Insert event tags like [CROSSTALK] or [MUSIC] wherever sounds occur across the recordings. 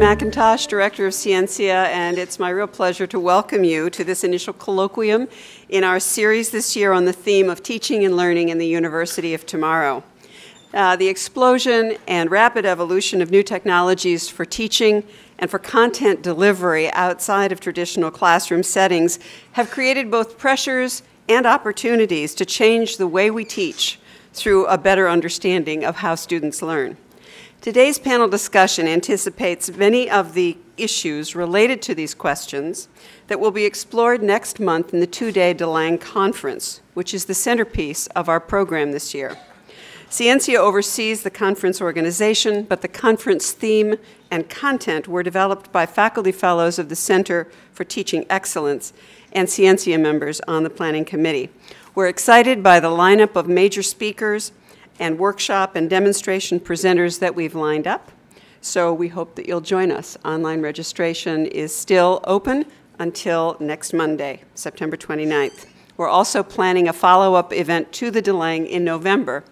McIntosh, Director of Scientia, and it's my real pleasure to welcome you to this initial colloquium in our series this year on the theme of teaching and learning in the University of Tomorrow. Uh, the explosion and rapid evolution of new technologies for teaching and for content delivery outside of traditional classroom settings have created both pressures and opportunities to change the way we teach through a better understanding of how students learn. Today's panel discussion anticipates many of the issues related to these questions that will be explored next month in the two-day DeLange Conference, which is the centerpiece of our program this year. Scientia oversees the conference organization, but the conference theme and content were developed by faculty fellows of the Center for Teaching Excellence and Scientia members on the planning committee. We're excited by the lineup of major speakers and workshop and demonstration presenters that we've lined up. So we hope that you'll join us. Online registration is still open until next Monday, September 29th. We're also planning a follow-up event to the DeLange in November,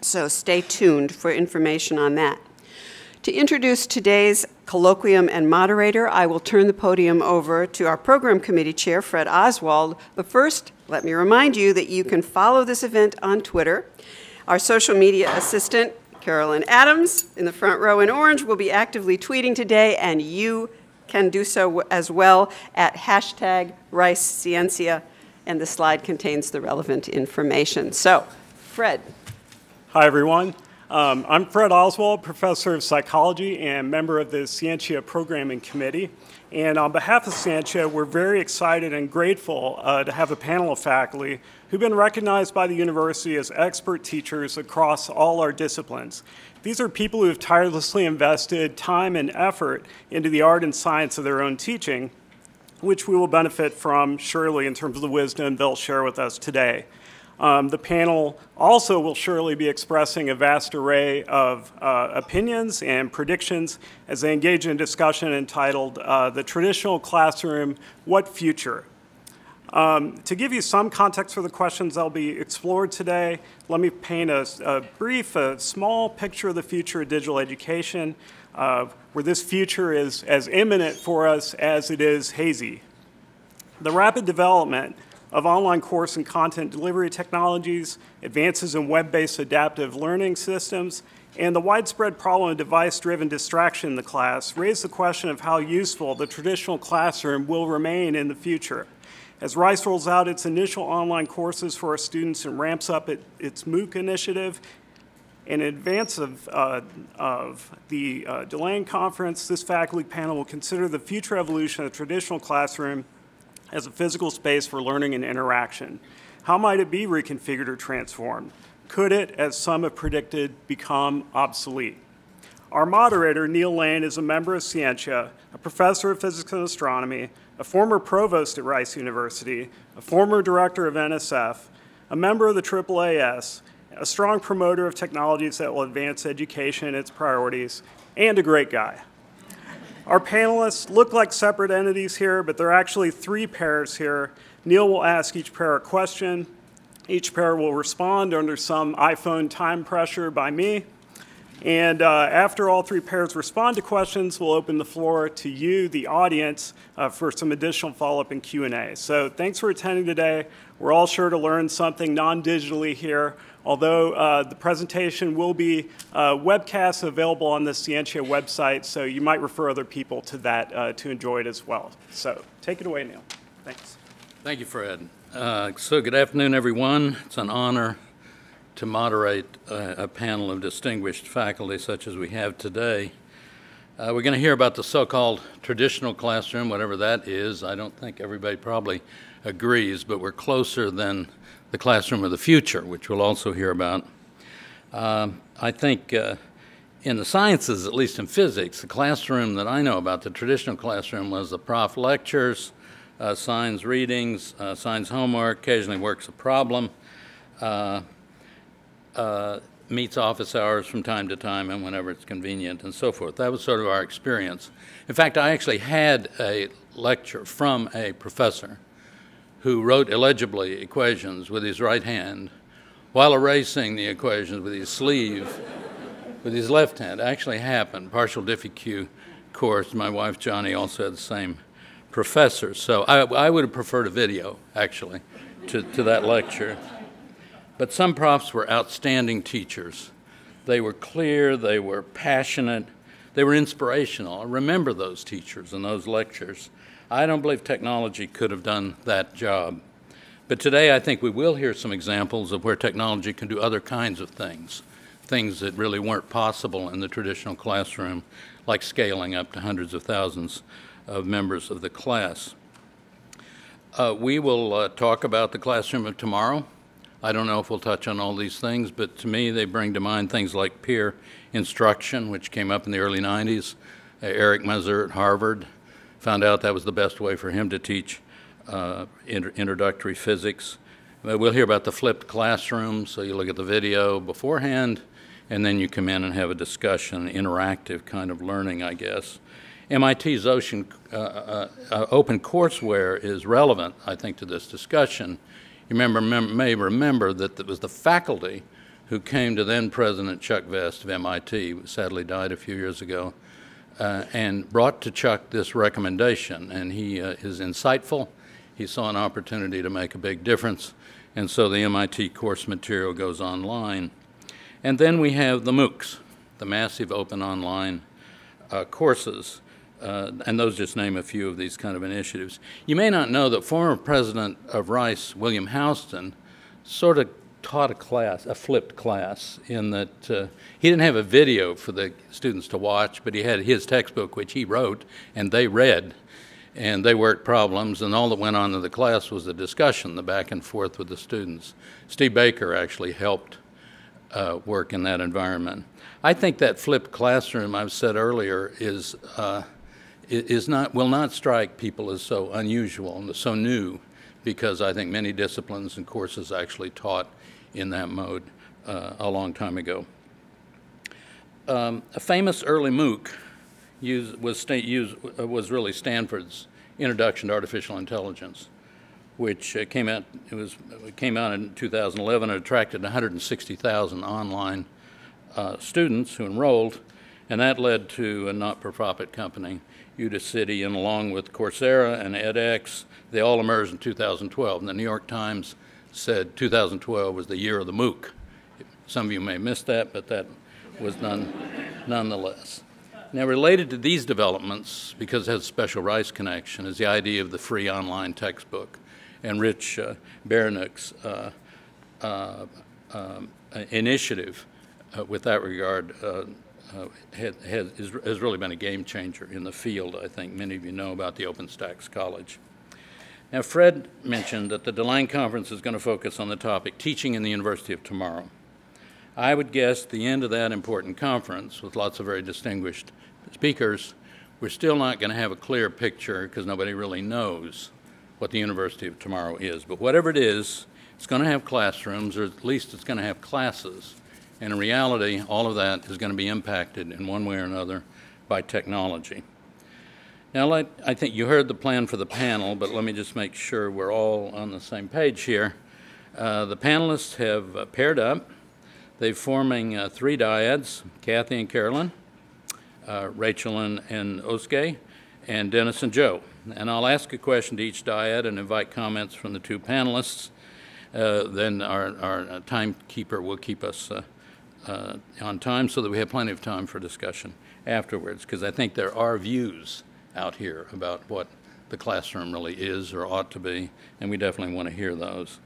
so stay tuned for information on that. To introduce today's colloquium and moderator, I will turn the podium over to our program committee chair, Fred Oswald. But first, let me remind you that you can follow this event on Twitter our social media assistant, Carolyn Adams, in the front row in orange, will be actively tweeting today, and you can do so as well at hashtag RiceScientia, and the slide contains the relevant information. So, Fred. Hi, everyone. Um, I'm Fred Oswald, professor of psychology and member of the Scientia Programming Committee. And on behalf of Scientia, we're very excited and grateful uh, to have a panel of faculty who've been recognized by the university as expert teachers across all our disciplines. These are people who have tirelessly invested time and effort into the art and science of their own teaching, which we will benefit from surely in terms of the wisdom they'll share with us today. Um, the panel also will surely be expressing a vast array of uh, opinions and predictions as they engage in a discussion entitled uh, The Traditional Classroom What Future? Um, to give you some context for the questions that will be explored today, let me paint a, a brief, a small picture of the future of digital education, uh, where this future is as imminent for us as it is hazy. The rapid development of online course and content delivery technologies, advances in web-based adaptive learning systems, and the widespread problem of device-driven distraction in the class raise the question of how useful the traditional classroom will remain in the future. As Rice rolls out its initial online courses for our students and ramps up it, its MOOC initiative, in advance of, uh, of the uh, DeLange conference, this faculty panel will consider the future evolution of the traditional classroom as a physical space for learning and interaction. How might it be reconfigured or transformed? Could it, as some have predicted, become obsolete? Our moderator, Neal Lane, is a member of Scientia, a professor of physics and astronomy, a former provost at Rice University, a former director of NSF, a member of the AAAS, a strong promoter of technologies that will advance education and its priorities, and a great guy. Our panelists look like separate entities here, but they're actually three pairs here. Neal will ask each pair a question. Each pair will respond under some iPhone time pressure by me. And uh, after all three pairs respond to questions, we'll open the floor to you, the audience, uh, for some additional follow-up and Q&A. So thanks for attending today. We're all sure to learn something non-digitally here although uh, the presentation will be uh, webcast available on the Scientia website, so you might refer other people to that uh, to enjoy it as well. So take it away, Neal. Thanks. Thank you, Fred. Uh, so good afternoon, everyone. It's an honor to moderate a, a panel of distinguished faculty such as we have today. Uh, we're going to hear about the so-called traditional classroom, whatever that is. I don't think everybody probably agrees, but we're closer than the classroom of the future, which we'll also hear about. Uh, I think uh, in the sciences, at least in physics, the classroom that I know about, the traditional classroom, was the prof lectures, uh, signs readings, uh, signs homework, occasionally works a problem, uh, uh, meets office hours from time to time and whenever it's convenient and so forth. That was sort of our experience. In fact, I actually had a lecture from a professor who wrote illegibly equations with his right hand while erasing the equations with his sleeve with his left hand actually happened. Partial diffie course, my wife Joni also had the same professor. So I, I would have preferred a video, actually, to, to that lecture. But some profs were outstanding teachers. They were clear, they were passionate, they were inspirational. I remember those teachers and those lectures. I don't believe technology could have done that job. But today I think we will hear some examples of where technology can do other kinds of things, things that really weren't possible in the traditional classroom, like scaling up to hundreds of thousands of members of the class. Uh, we will uh, talk about the classroom of tomorrow. I don't know if we'll touch on all these things, but to me they bring to mind things like peer instruction, which came up in the early 90s. Uh, Eric Mazur at Harvard found out that was the best way for him to teach uh, inter introductory physics. We'll hear about the flipped classroom, so you look at the video beforehand, and then you come in and have a discussion, interactive kind of learning, I guess. MIT's ocean, uh, uh, uh, open courseware is relevant, I think, to this discussion. You remember, mem may remember that it was the faculty who came to then President Chuck Vest of MIT, sadly died a few years ago, uh, and brought to Chuck this recommendation. And he uh, is insightful. He saw an opportunity to make a big difference. And so the MIT course material goes online. And then we have the MOOCs, the massive open online uh, courses. Uh, and those just name a few of these kind of initiatives. You may not know that former president of Rice, William Houston, sort of taught a class, a flipped class, in that uh, he didn't have a video for the students to watch, but he had his textbook, which he wrote, and they read, and they worked problems, and all that went on in the class was the discussion, the back and forth with the students. Steve Baker actually helped uh, work in that environment. I think that flipped classroom I've said earlier is uh, is not will not strike people as so unusual and so new, because I think many disciplines and courses actually taught in that mode uh, a long time ago. Um, a famous early MOOC was, used, uh, was really Stanford's Introduction to Artificial Intelligence which uh, came out it was it came out in 2011 and attracted 160,000 online uh, students who enrolled, and that led to a not-for-profit company, Udacity, and along with Coursera and edX, they all emerged in 2012. And the New York Times said 2012 was the year of the MOOC. Some of you may miss that, but that was none, nonetheless. Now, related to these developments, because it has a special Rice connection, is the idea of the free online textbook and Rich uh, uh, uh, um, initiative uh, with that regard uh, has, has really been a game changer in the field. I think many of you know about the OpenStax College. Now, Fred mentioned that the DeLange Conference is going to focus on the topic teaching in the University of Tomorrow. I would guess the end of that important conference, with lots of very distinguished speakers, we're still not going to have a clear picture because nobody really knows what the University of Tomorrow is. But whatever it is, it's going to have classrooms, or at least it's going to have classes. And in reality, all of that is going to be impacted in one way or another by technology. Now, let, I think you heard the plan for the panel, but let me just make sure we're all on the same page here. Uh, the panelists have uh, paired up. They're forming uh, three dyads, Kathy and Caroline, uh, Rachel and, and Özge, and Dennis and Joe. And I'll ask a question to each dyad and invite comments from the two panelists. Uh, then our, our timekeeper will keep us uh, uh, on time so that we have plenty of time for discussion afterwards, because I think there are views out here about what the classroom really is or ought to be, and we definitely want to hear those.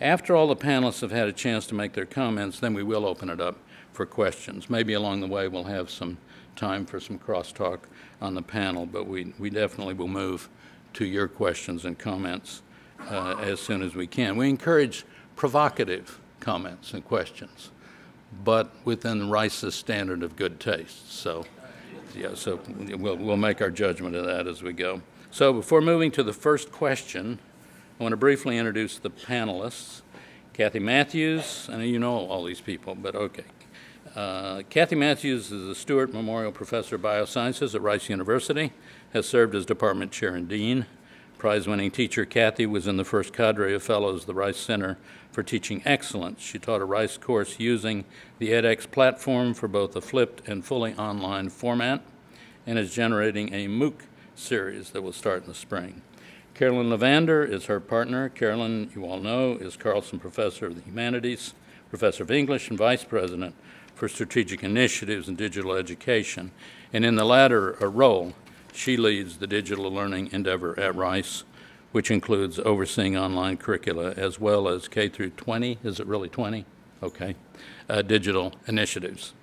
After all the panelists have had a chance to make their comments, then we will open it up for questions. Maybe along the way we'll have some time for some crosstalk on the panel, but we, we definitely will move to your questions and comments uh, as soon as we can. We encourage provocative comments and questions, but within Rice's standard of good taste. So, yeah, so we'll, we'll make our judgment of that as we go. So before moving to the first question, I want to briefly introduce the panelists. Kathy Matthews, I know you know all these people, but okay. Uh, Kathy Matthews is the Stewart Memorial Professor of Biosciences at Rice University, has served as department chair and dean. Prize-winning teacher Kathy was in the first cadre of fellows the Rice Center for Teaching Excellence. She taught a Rice course using the edX platform for both a flipped and fully online format and is generating a MOOC series that will start in the spring. Caroline Levander is her partner. Caroline, you all know, is Carlson Professor of the Humanities, Professor of English, and Vice President for Strategic Initiatives in Digital Education. And in the latter uh, role, she leads the digital learning endeavor at Rice, which includes overseeing online curricula as well as K through 20. Is it really 20? Okay. Uh, digital initiatives.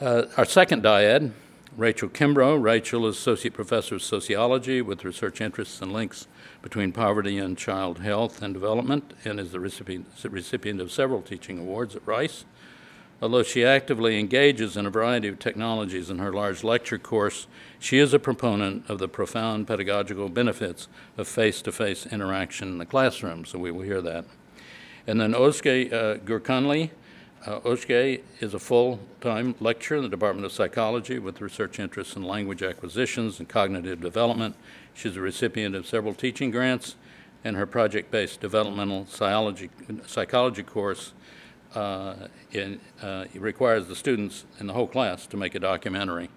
Uh, our second dyad Rachel Kimbro. Rachel is Associate Professor of Sociology with research interests and links between poverty and child health and development and is the recipient, recipient of several teaching awards at Rice. Although she actively engages in a variety of technologies in her large lecture course, she is a proponent of the profound pedagogical benefits of face-to-face -face interaction in the classroom, so we will hear that. And then Özge uh, Gürcanli uh, Özge is a full-time lecturer in the Department of Psychology with research interests in language acquisitions and cognitive development. She's a recipient of several teaching grants, and her project-based developmental psychology, psychology course uh, in, uh, requires the students in the whole class to make a documentary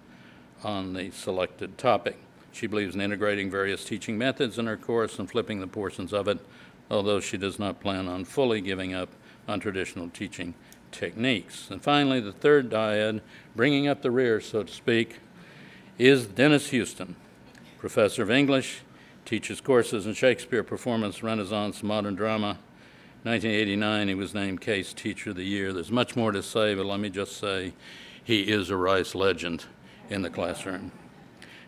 on the selected topic. She believes in integrating various teaching methods in her course and flipping the portions of it, although she does not plan on fully giving up on traditional teaching techniques. And finally, the third dyad, bringing up the rear, so to speak, is Dennis Huston, professor of English, teaches courses in Shakespeare, performance, Renaissance, modern drama. 1989, he was named Case Teacher of the Year. There's much more to say, but let me just say he is a Rice legend in the classroom.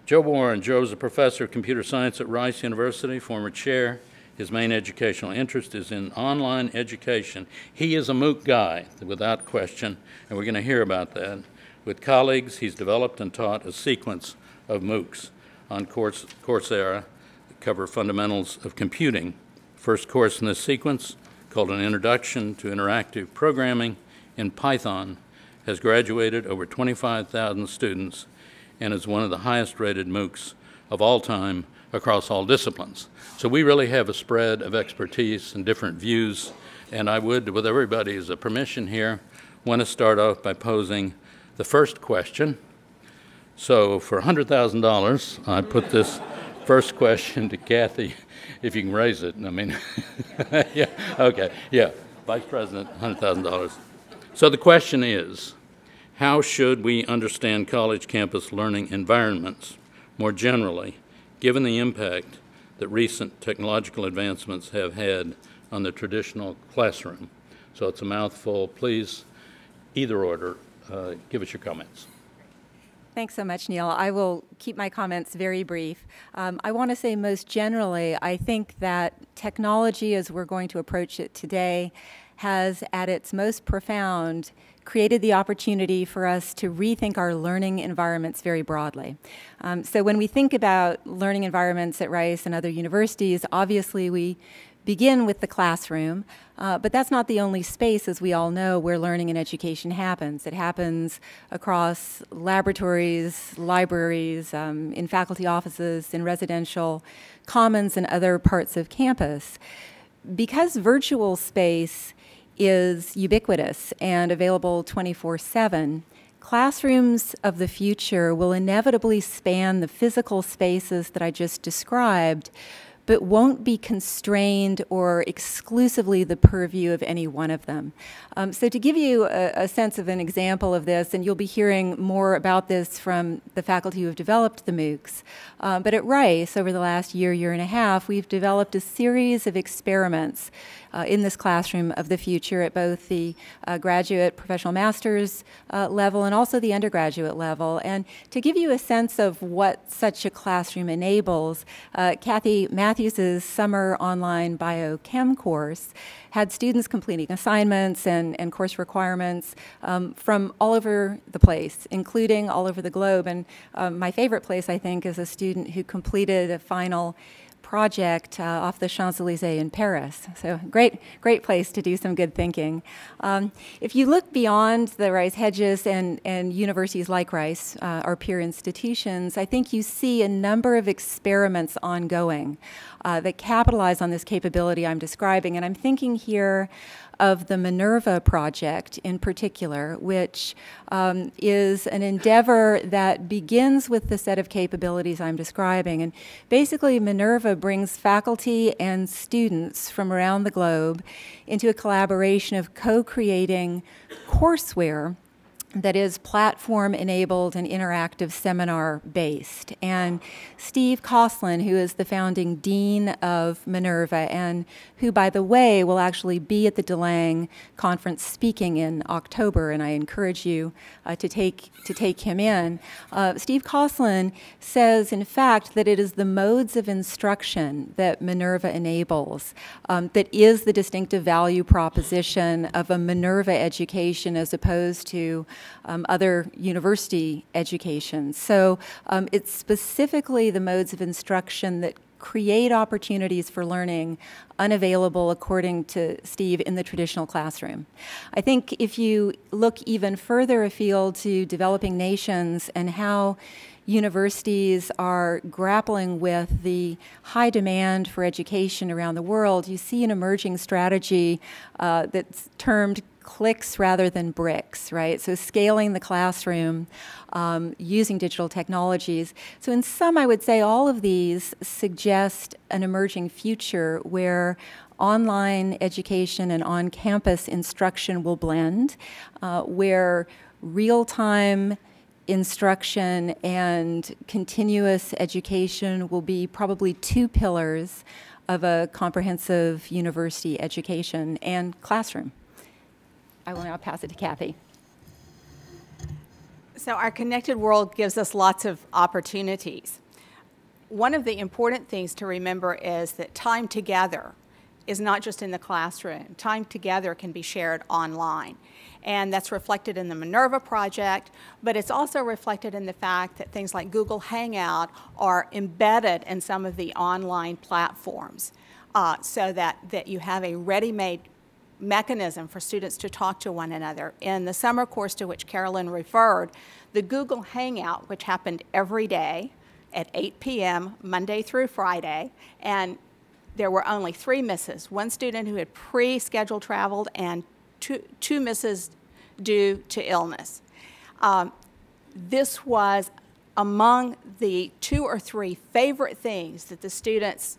Joe Warren. Joe is a professor of computer science at Rice University, former chair his main educational interest is in online education. He is a MOOC guy, without question, and we're going to hear about that. With colleagues, he's developed and taught a sequence of MOOCs on Coursera that cover fundamentals of computing. First course in this sequence, called An Introduction to Interactive Programming in Python, has graduated over 25,000 students and is one of the highest rated MOOCs of all time across all disciplines. So we really have a spread of expertise and different views, and I would, with everybody's permission here, want to start off by posing the first question. So for $100,000, I put this first question to Kathy, if you can raise it. I mean, [LAUGHS] yeah, okay, yeah, Vice President, $100,000. So the question is, how should we understand college campus learning environments more generally given the impact that recent technological advancements have had on the traditional classroom. So it's a mouthful. Please, either order, uh, give us your comments. Thanks so much, Neal. I will keep my comments very brief. Um, I want to say most generally, I think that technology as we're going to approach it today has at its most profound created the opportunity for us to rethink our learning environments very broadly. Um, so when we think about learning environments at Rice and other universities, obviously we begin with the classroom, uh, but that's not the only space, as we all know, where learning and education happens. It happens across laboratories, libraries, um, in faculty offices, in residential commons, and other parts of campus. Because virtual space is ubiquitous and available 24 7. Classrooms of the future will inevitably span the physical spaces that I just described, but won't be constrained or exclusively the purview of any one of them. Um, so to give you a, a, sense of an example of this, and you'll be hearing more about this from the faculty who have developed the MOOCs, um, but at Rice, over the last year, year and a half, we've developed a series of experiments uh, in this classroom of the future at both the uh, graduate professional master's uh, level and also the undergraduate level. And to give you a sense of what such a classroom enables, uh, Kathy Matthews's summer online biochem course had students completing assignments and, and course requirements um, from all over the place, including all over the globe. And um, my favorite place, I think, is a student who completed a final project uh, off the Champs-Élysées in Paris. So great, great place to do some good thinking. Um, if you look beyond the Rice Hedges and, and universities like Rice, uh, our peer institutions, I think you see a number of experiments ongoing uh, that capitalize on this capability I'm describing. And I'm thinking here of the Minerva project in particular, which um, is an endeavor that begins with the set of capabilities I'm describing. And basically, Minerva brings faculty and students from around the globe into a collaboration of co creating courseware that is platform enabled and interactive seminar based. And Steve Kosslyn, who is the founding dean of Minerva, and who, by the way, will actually be at the DeLange conference speaking in October, and I encourage you uh, to, take, to take him in. Uh, Steve Kosslyn says, in fact, that it is the modes of instruction that Minerva enables um, that is the distinctive value proposition of a Minerva education as opposed to um, other university education. So um, it's specifically the modes of instruction that create opportunities for learning unavailable, according to Steve, in the traditional classroom. I think if you look even further afield to developing nations and how universities are grappling with the high demand for education around the world, you see an emerging strategy uh, that's termed clicks rather than bricks, right? So scaling the classroom um, using digital technologies. So in some, I would say all of these suggest an emerging future where online education and on-campus instruction will blend, uh, where real-time instruction and continuous education will be probably two pillars of a comprehensive university education and classroom. I will now pass it to Kathy. So our connected world gives us lots of opportunities. One of the important things to remember is that time together is not just in the classroom. Time together can be shared online. And that's reflected in the Minerva project, but it's also reflected in the fact that things like Google Hangout are embedded in some of the online platforms uh, so that, that you have a ready-made mechanism for students to talk to one another. In the summer course to which Caroline referred, the Google Hangout, which happened every day at 8 p.m., Monday through Friday, and there were only three misses one student who had pre scheduled traveled, and two, two misses due to illness. Um, this was among the two or three favorite things that the students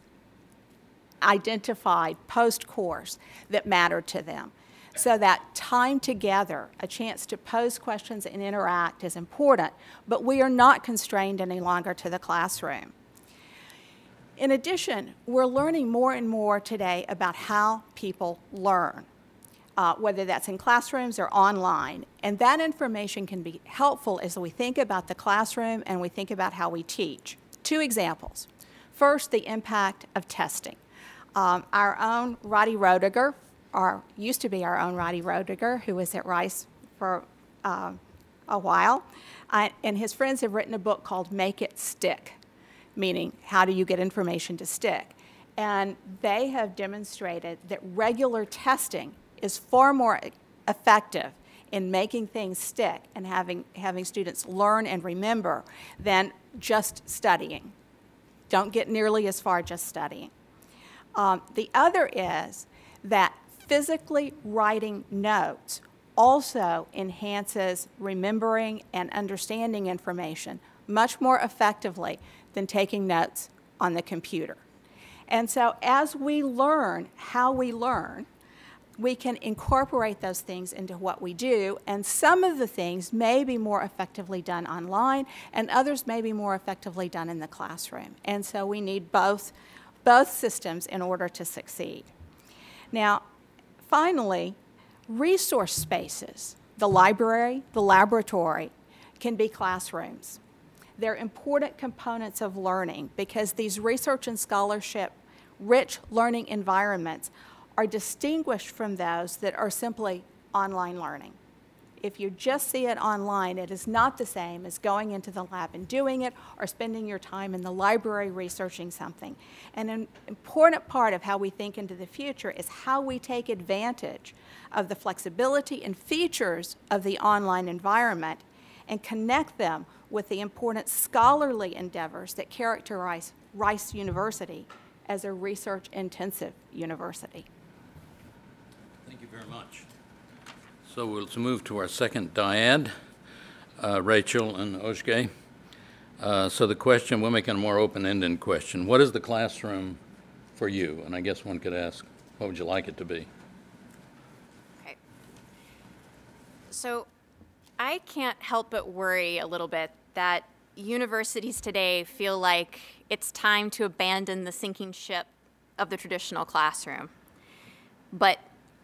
identified post course that mattered to them. So that time together, a chance to pose questions and interact is important, but we are not constrained any longer to the classroom. In addition, we're learning more and more today about how people learn, uh, whether that's in classrooms or online. And that information can be helpful as we think about the classroom and we think about how we teach. Two examples. First, the impact of testing. Um, our own Roddy Roediger, or used to be our own Roddy Roediger, who was at Rice for uh, a while, uh, and his friends have written a book called Make It Stick, meaning how do you get information to stick? And they have demonstrated that regular testing is far more effective in making things stick and having, having students learn and remember than just studying. Don't get nearly as far just studying. Um, the other is that physically writing notes also enhances remembering and understanding information much more effectively than taking notes on the computer. And so as we learn how we learn, we can incorporate those things into what we do, and some of the things may be more effectively done online, and others may be more effectively done in the classroom. And so we need both both systems in order to succeed. Now, finally, resource spaces, the library, the laboratory, can be classrooms. They're important components of learning because these research and scholarship rich learning environments are distinguished from those that are simply online learning if you just see it online, it is not the same as going into the lab and doing it or spending your time in the library researching something. And an important part of how we think into the future is how we take advantage of the flexibility and features of the online environment and connect them with the important scholarly endeavors that characterize Rice University as a research intensive university. Thank you very much. So we'll move to our second dyad, uh, Rachel and Ozge. Uh, so the question, we'll make it a more open-ended question. What is the classroom for you? And I guess one could ask, what would you like it to be? Okay. So I can't help but worry a little bit that universities today feel like it's time to abandon the sinking ship of the traditional classroom. But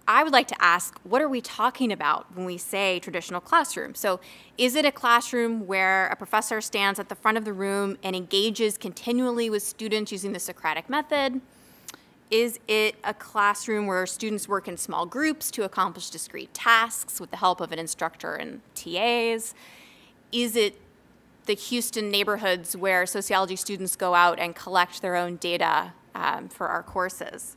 I would like to ask, what are we talking about when we say traditional classroom? So is it a classroom where a professor stands at the front of the room and engages continually with students using the Socratic method? Is it a classroom where students work in small groups to accomplish discrete tasks with the help of an instructor and TAs? Is it the Houston neighborhoods where sociology students go out and collect their own data um, for our courses?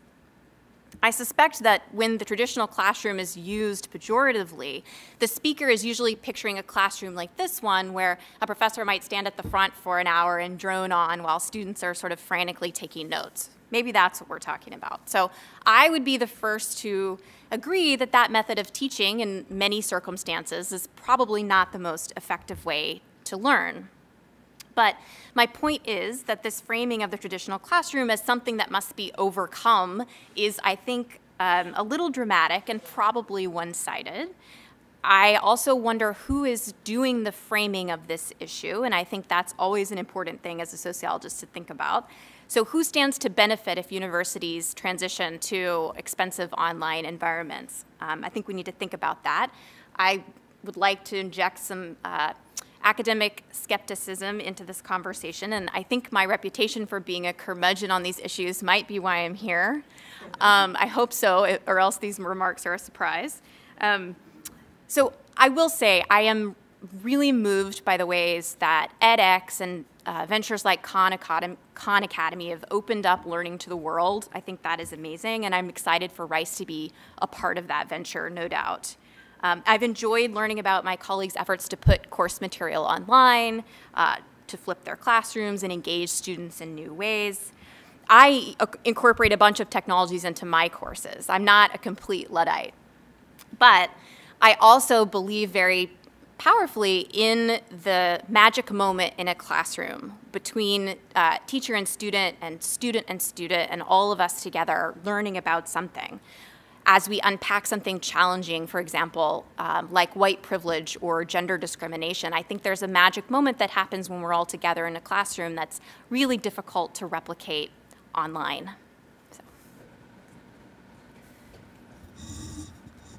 I suspect that when the traditional classroom is used pejoratively, the speaker is usually picturing a classroom like this one, where a professor might stand at the front for an hour and drone on while students are sort of frantically taking notes. Maybe that's what we're talking about. So I would be the first to agree that that method of teaching in many circumstances is probably not the most effective way to learn. But my point is that this framing of the traditional classroom as something that must be overcome is, I think, um, a little dramatic and probably one sided. I also wonder who is doing the framing of this issue, and I think that's always an important thing as a sociologist to think about. So, who stands to benefit if universities transition to expensive online environments? Um, I think we need to think about that. I would like to inject some uh, academic skepticism into this conversation, and I think my reputation for being a curmudgeon on these issues might be why I'm here. Um, I hope so, or else these remarks are a surprise. Um, so I will say I am really moved by the ways that edX and uh, ventures like Khan Academy, Khan Academy have opened up learning to the world. I think that is amazing, and I'm excited for Rice to be a part of that venture, no doubt. Um, I've enjoyed learning about my colleagues' efforts to put course material online, uh, to flip their classrooms and engage students in new ways. I incorporate a bunch of technologies into my courses. I'm not a complete Luddite. But I also believe very powerfully in the magic moment in a classroom between uh, teacher and student and student and student and all of us together learning about something as we unpack something challenging, for example, um, like white privilege or gender discrimination, I think there's a magic moment that happens when we're all together in a classroom that's really difficult to replicate online. So,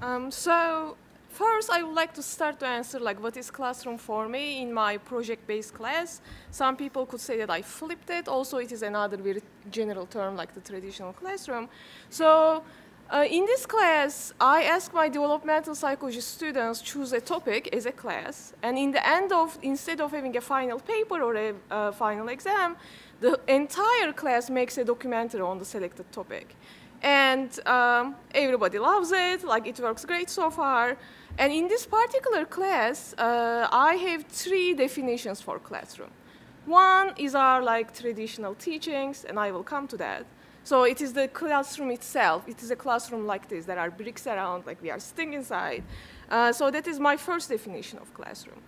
um, so first I would like to start to answer like what is classroom for me in my project-based class. Some people could say that I flipped it. Also, it is another very general term like the traditional classroom. So uh, in this class, I ask my developmental psychology students choose a topic as a class, and in the end of, instead of having a final paper or a uh, final exam, the entire class makes a documentary on the selected topic. And um, everybody loves it, like it works great so far. And in this particular class, uh, I have three definitions for classroom. One is our like traditional teachings, and I will come to that. So it is the classroom itself. It is a classroom like this. There are bricks around, like we are sitting inside. Uh, so that is my first definition of classroom.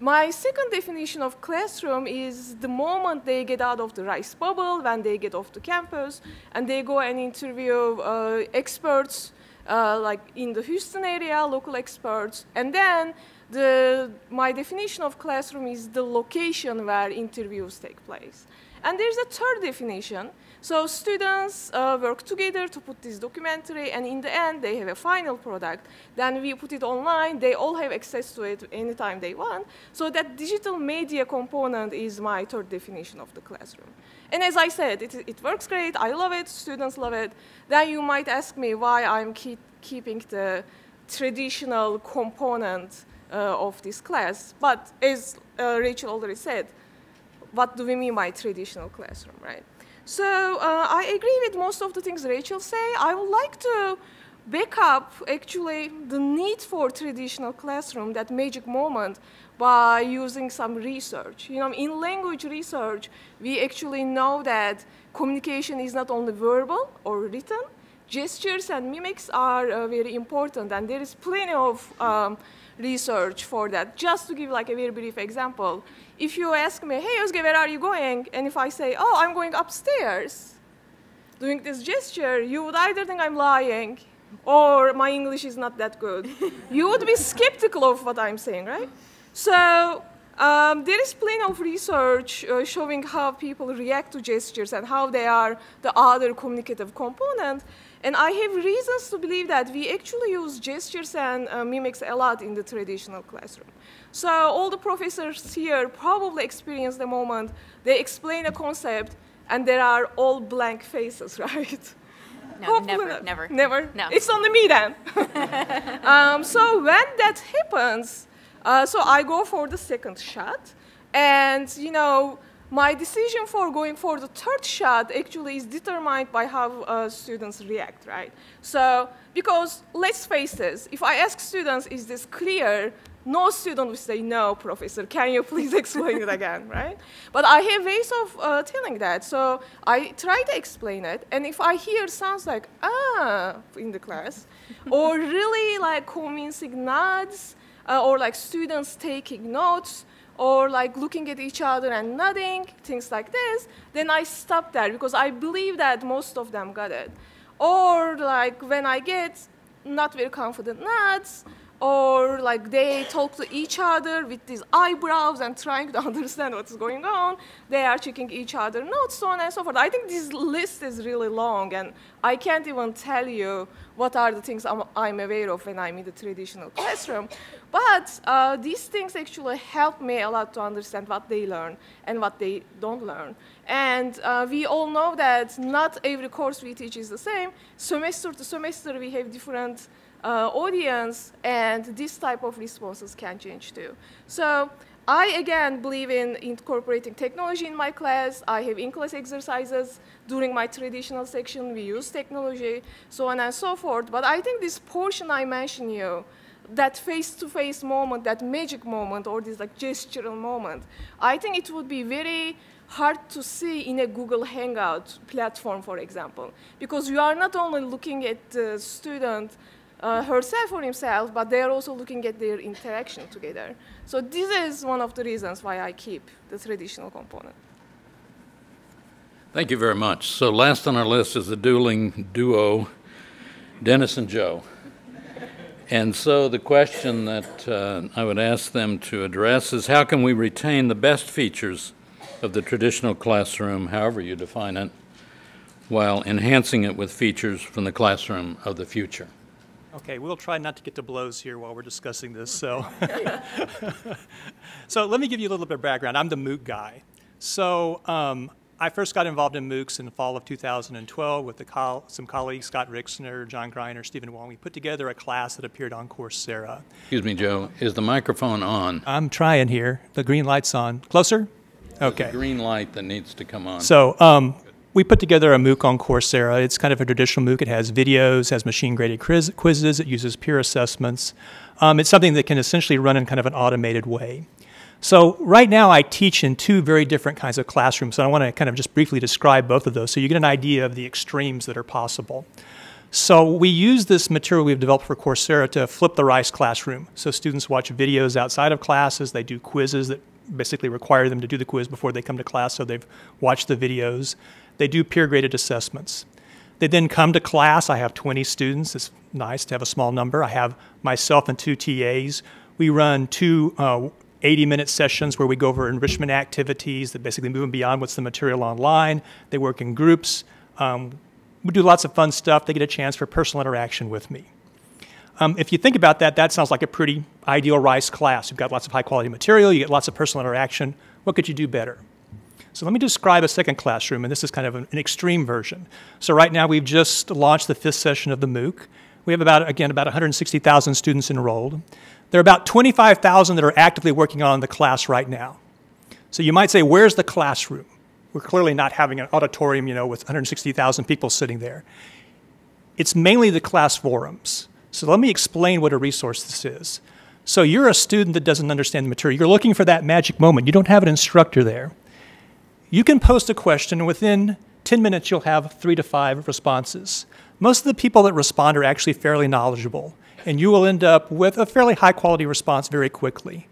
My second definition of classroom is the moment they get out of the rice bubble, when they get off the campus, and they go and interview uh, experts, uh, like in the Houston area, local experts, and then the, my definition of classroom is the location where interviews take place. And there's a third definition, so students uh, work together to put this documentary, and in the end, they have a final product. Then we put it online. They all have access to it anytime they want. So that digital media component is my third definition of the classroom. And as I said, it, it works great. I love it. Students love it. Then you might ask me why I'm keep, keeping the traditional component uh, of this class. But as uh, Rachel already said, what do we mean by traditional classroom, right? So uh, I agree with most of the things Rachel say. I would like to back up actually the need for traditional classroom, that magic moment, by using some research. You know, in language research, we actually know that communication is not only verbal or written, gestures and mimics are uh, very important, and there is plenty of um, research for that. Just to give like a very brief example, if you ask me, hey, Özge, where are you going? And if I say, oh, I'm going upstairs, doing this gesture, you would either think I'm lying or my English is not that good. [LAUGHS] you would be skeptical of what I'm saying, right? So um, there is plenty of research uh, showing how people react to gestures and how they are the other communicative component. And I have reasons to believe that we actually use gestures and uh, mimics a lot in the traditional classroom. So all the professors here probably experience the moment they explain a concept and there are all blank faces, [LAUGHS] right? No, never, not. never. Never? No. It's only me then. [LAUGHS] um, so when that happens, uh, so I go for the second shot. And, you know, my decision for going for the third shot actually is determined by how uh, students react, right? So, because let's face this, if I ask students, is this clear? no student will say, no, professor, can you please [LAUGHS] explain it again, right? But I have ways of uh, telling that. So I try to explain it, and if I hear sounds like, ah, in the class, [LAUGHS] or really like convincing nods, uh, or like students taking notes, or like looking at each other and nodding, things like this, then I stop there because I believe that most of them got it. Or like when I get not very confident nods, or like they talk to each other with these eyebrows and trying to [LAUGHS] understand what's going on. They are checking each other notes, so on and so forth. I think this list is really long, and I can't even tell you what are the things I'm, I'm aware of when I'm in the traditional classroom. But uh, these things actually help me a lot to understand what they learn and what they don't learn. And uh, we all know that not every course we teach is the same. Semester to semester, we have different uh, audience, and this type of responses can change too. So I, again, believe in incorporating technology in my class. I have in-class exercises. During my traditional section, we use technology, so on and so forth. But I think this portion I mentioned you, that face-to-face -face moment, that magic moment, or this like gestural moment, I think it would be very hard to see in a Google Hangout platform, for example, because you are not only looking at the student uh, herself or himself, but they are also looking at their interaction together. So this is one of the reasons why I keep the traditional component. Thank you very much. So last on our list is the dueling duo, Dennis and Joe. And so the question that uh, I would ask them to address is how can we retain the best features of the traditional classroom, however you define it, while enhancing it with features from the classroom of the future? Okay, we'll try not to get to blows here while we're discussing this. So, [LAUGHS] so let me give you a little bit of background. I'm the MOOC guy. So um, I first got involved in MOOCs in the fall of 2012 with co some colleagues, Scott Rixner, John Greiner, Stephen Wong. We put together a class that appeared on Coursera. Excuse me, Joe. Is the microphone on? I'm trying here. The green light's on. Closer? Okay. green light that needs to come on. So um, we put together a MOOC on Coursera. It's kind of a traditional MOOC. It has videos, has machine graded quizzes, it uses peer assessments. Um, it's something that can essentially run in kind of an automated way. So right now I teach in two very different kinds of classrooms. So I want to kind of just briefly describe both of those so you get an idea of the extremes that are possible. So we use this material we've developed for Coursera to flip the rice classroom. So students watch videos outside of classes, they do quizzes that basically require them to do the quiz before they come to class, so they've watched the videos. They do peer graded assessments. They then come to class. I have 20 students. It's nice to have a small number. I have myself and two TAs. We run two uh, 80 minute sessions where we go over enrichment activities that basically move them beyond what's the material online. They work in groups. Um, we do lots of fun stuff. They get a chance for personal interaction with me. Um, if you think about that, that sounds like a pretty ideal RICE class. You've got lots of high quality material, you get lots of personal interaction. What could you do better? So let me describe a second classroom, and this is kind of an, an extreme version. So right now we've just launched the fifth session of the MOOC. We have about, again, about 160,000 students enrolled. There are about 25,000 that are actively working on the class right now. So you might say, where's the classroom? We're clearly not having an auditorium, you know, with 160,000 people sitting there. It's mainly the class forums. So let me explain what a resource this is. So you're a student that doesn't understand the material. You're looking for that magic moment. You don't have an instructor there. You can post a question, and within 10 minutes, you'll have three to five responses. most of the people that respond are actually fairly knowledgeable, and you will end up with a fairly high quality response very quickly.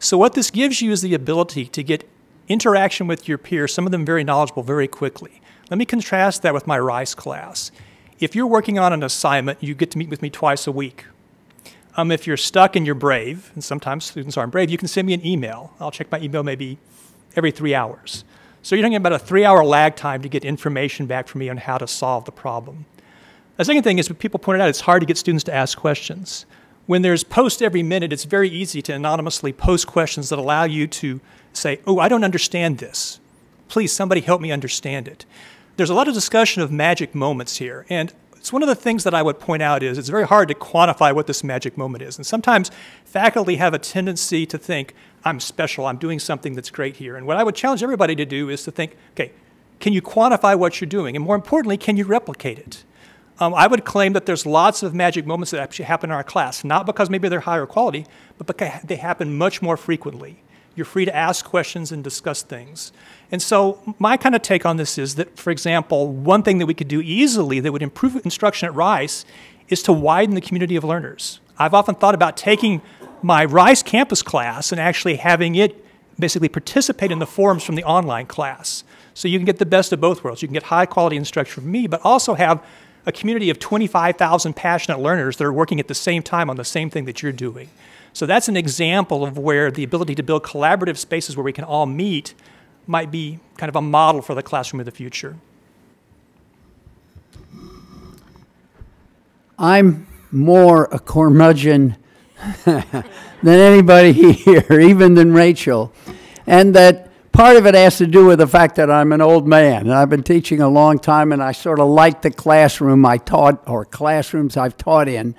So, what this gives you is the ability to get interaction with your peers, some of them very knowledgeable, very quickly. Let me contrast that with my RICE class. If you're working on an assignment, you get to meet with me twice a week. Um, if you're stuck and you're brave, and sometimes students aren't brave, you can send me an email. I'll check my email maybe every three hours. So you're talking about a three hour lag time to get information back from me on how to solve the problem. The second thing is, people pointed out, it's hard to get students to ask questions. When there's post every minute, it's very easy to anonymously post questions that allow you to say, oh, I don't understand this. Please, somebody help me understand it. There's a lot of discussion of magic moments here, and it's one of the things that I would point out is it's very hard to quantify what this magic moment is. And sometimes faculty have a tendency to think, I'm special, I'm doing something that's great here. And what I would challenge everybody to do is to think, okay, can you quantify what you're doing? And more importantly, can you replicate it? Um, I would claim that there's lots of magic moments that actually happen in our class, not because maybe they're higher quality, but because they happen much more frequently. You're free to ask questions and discuss things. And so, my kind of take on this is that, for example, one thing that we could do easily that would improve instruction at Rice is to widen the community of learners. I've often thought about taking my Rice campus class and actually having it basically participate in the forums from the online class. So you can get the best of both worlds. You can get high quality instruction from me, but also have a community of 25,000 passionate learners that are working at the same time on the same thing that you're doing. So that's an example of where the ability to build collaborative spaces where we can all meet might be kind of a model for the classroom of the future. I'm more a curmudgeon than anybody [LAUGHS] here, even than Rachel. And that part of it has to do with the fact that I'm an old man and I've been teaching a long time and I sort of like the classroom I taught or classrooms I've taught in.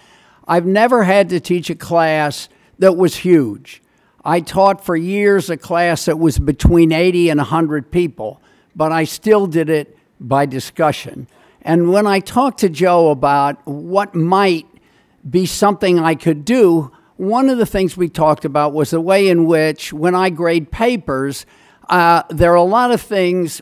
I've never had to teach a class that was huge. I taught for years a class that was between 80 and 100 people, but I still did it by discussion. And when I talked to Joe about what might be something I could do, one of the things we talked about was the way in which, when I grade papers, uh, there are a lot of things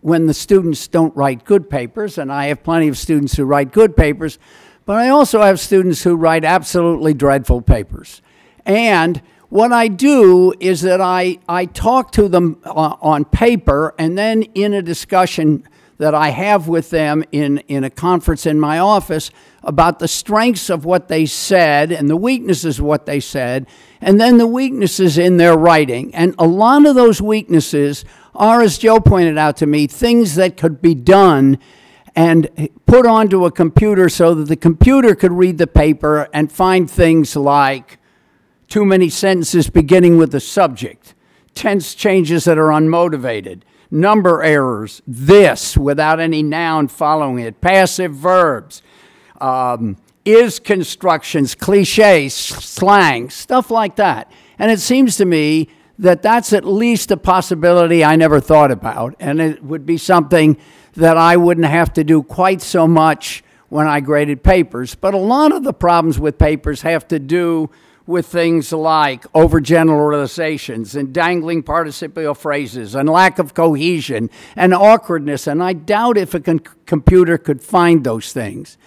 when the students don't write good papers, and I have plenty of students who write good papers, but I also have students who write absolutely dreadful papers. And what I do is that I, I talk to them uh, on paper and then in a discussion that I have with them in, in a conference in my office about the strengths of what they said and the weaknesses of what they said, and then the weaknesses in their writing. And a lot of those weaknesses are, as Joe pointed out to me, things that could be done and put onto a computer so that the computer could read the paper and find things like too many sentences beginning with the subject, tense changes that are unmotivated, number errors, this without any noun following it, passive verbs, um, is constructions, cliches, slang, stuff like that. And it seems to me that that's at least a possibility I never thought about. And it would be something that I wouldn't have to do quite so much when I graded papers. But a lot of the problems with papers have to do with things like overgeneralizations and dangling participial phrases and lack of cohesion and awkwardness. And I doubt if a computer could find those things.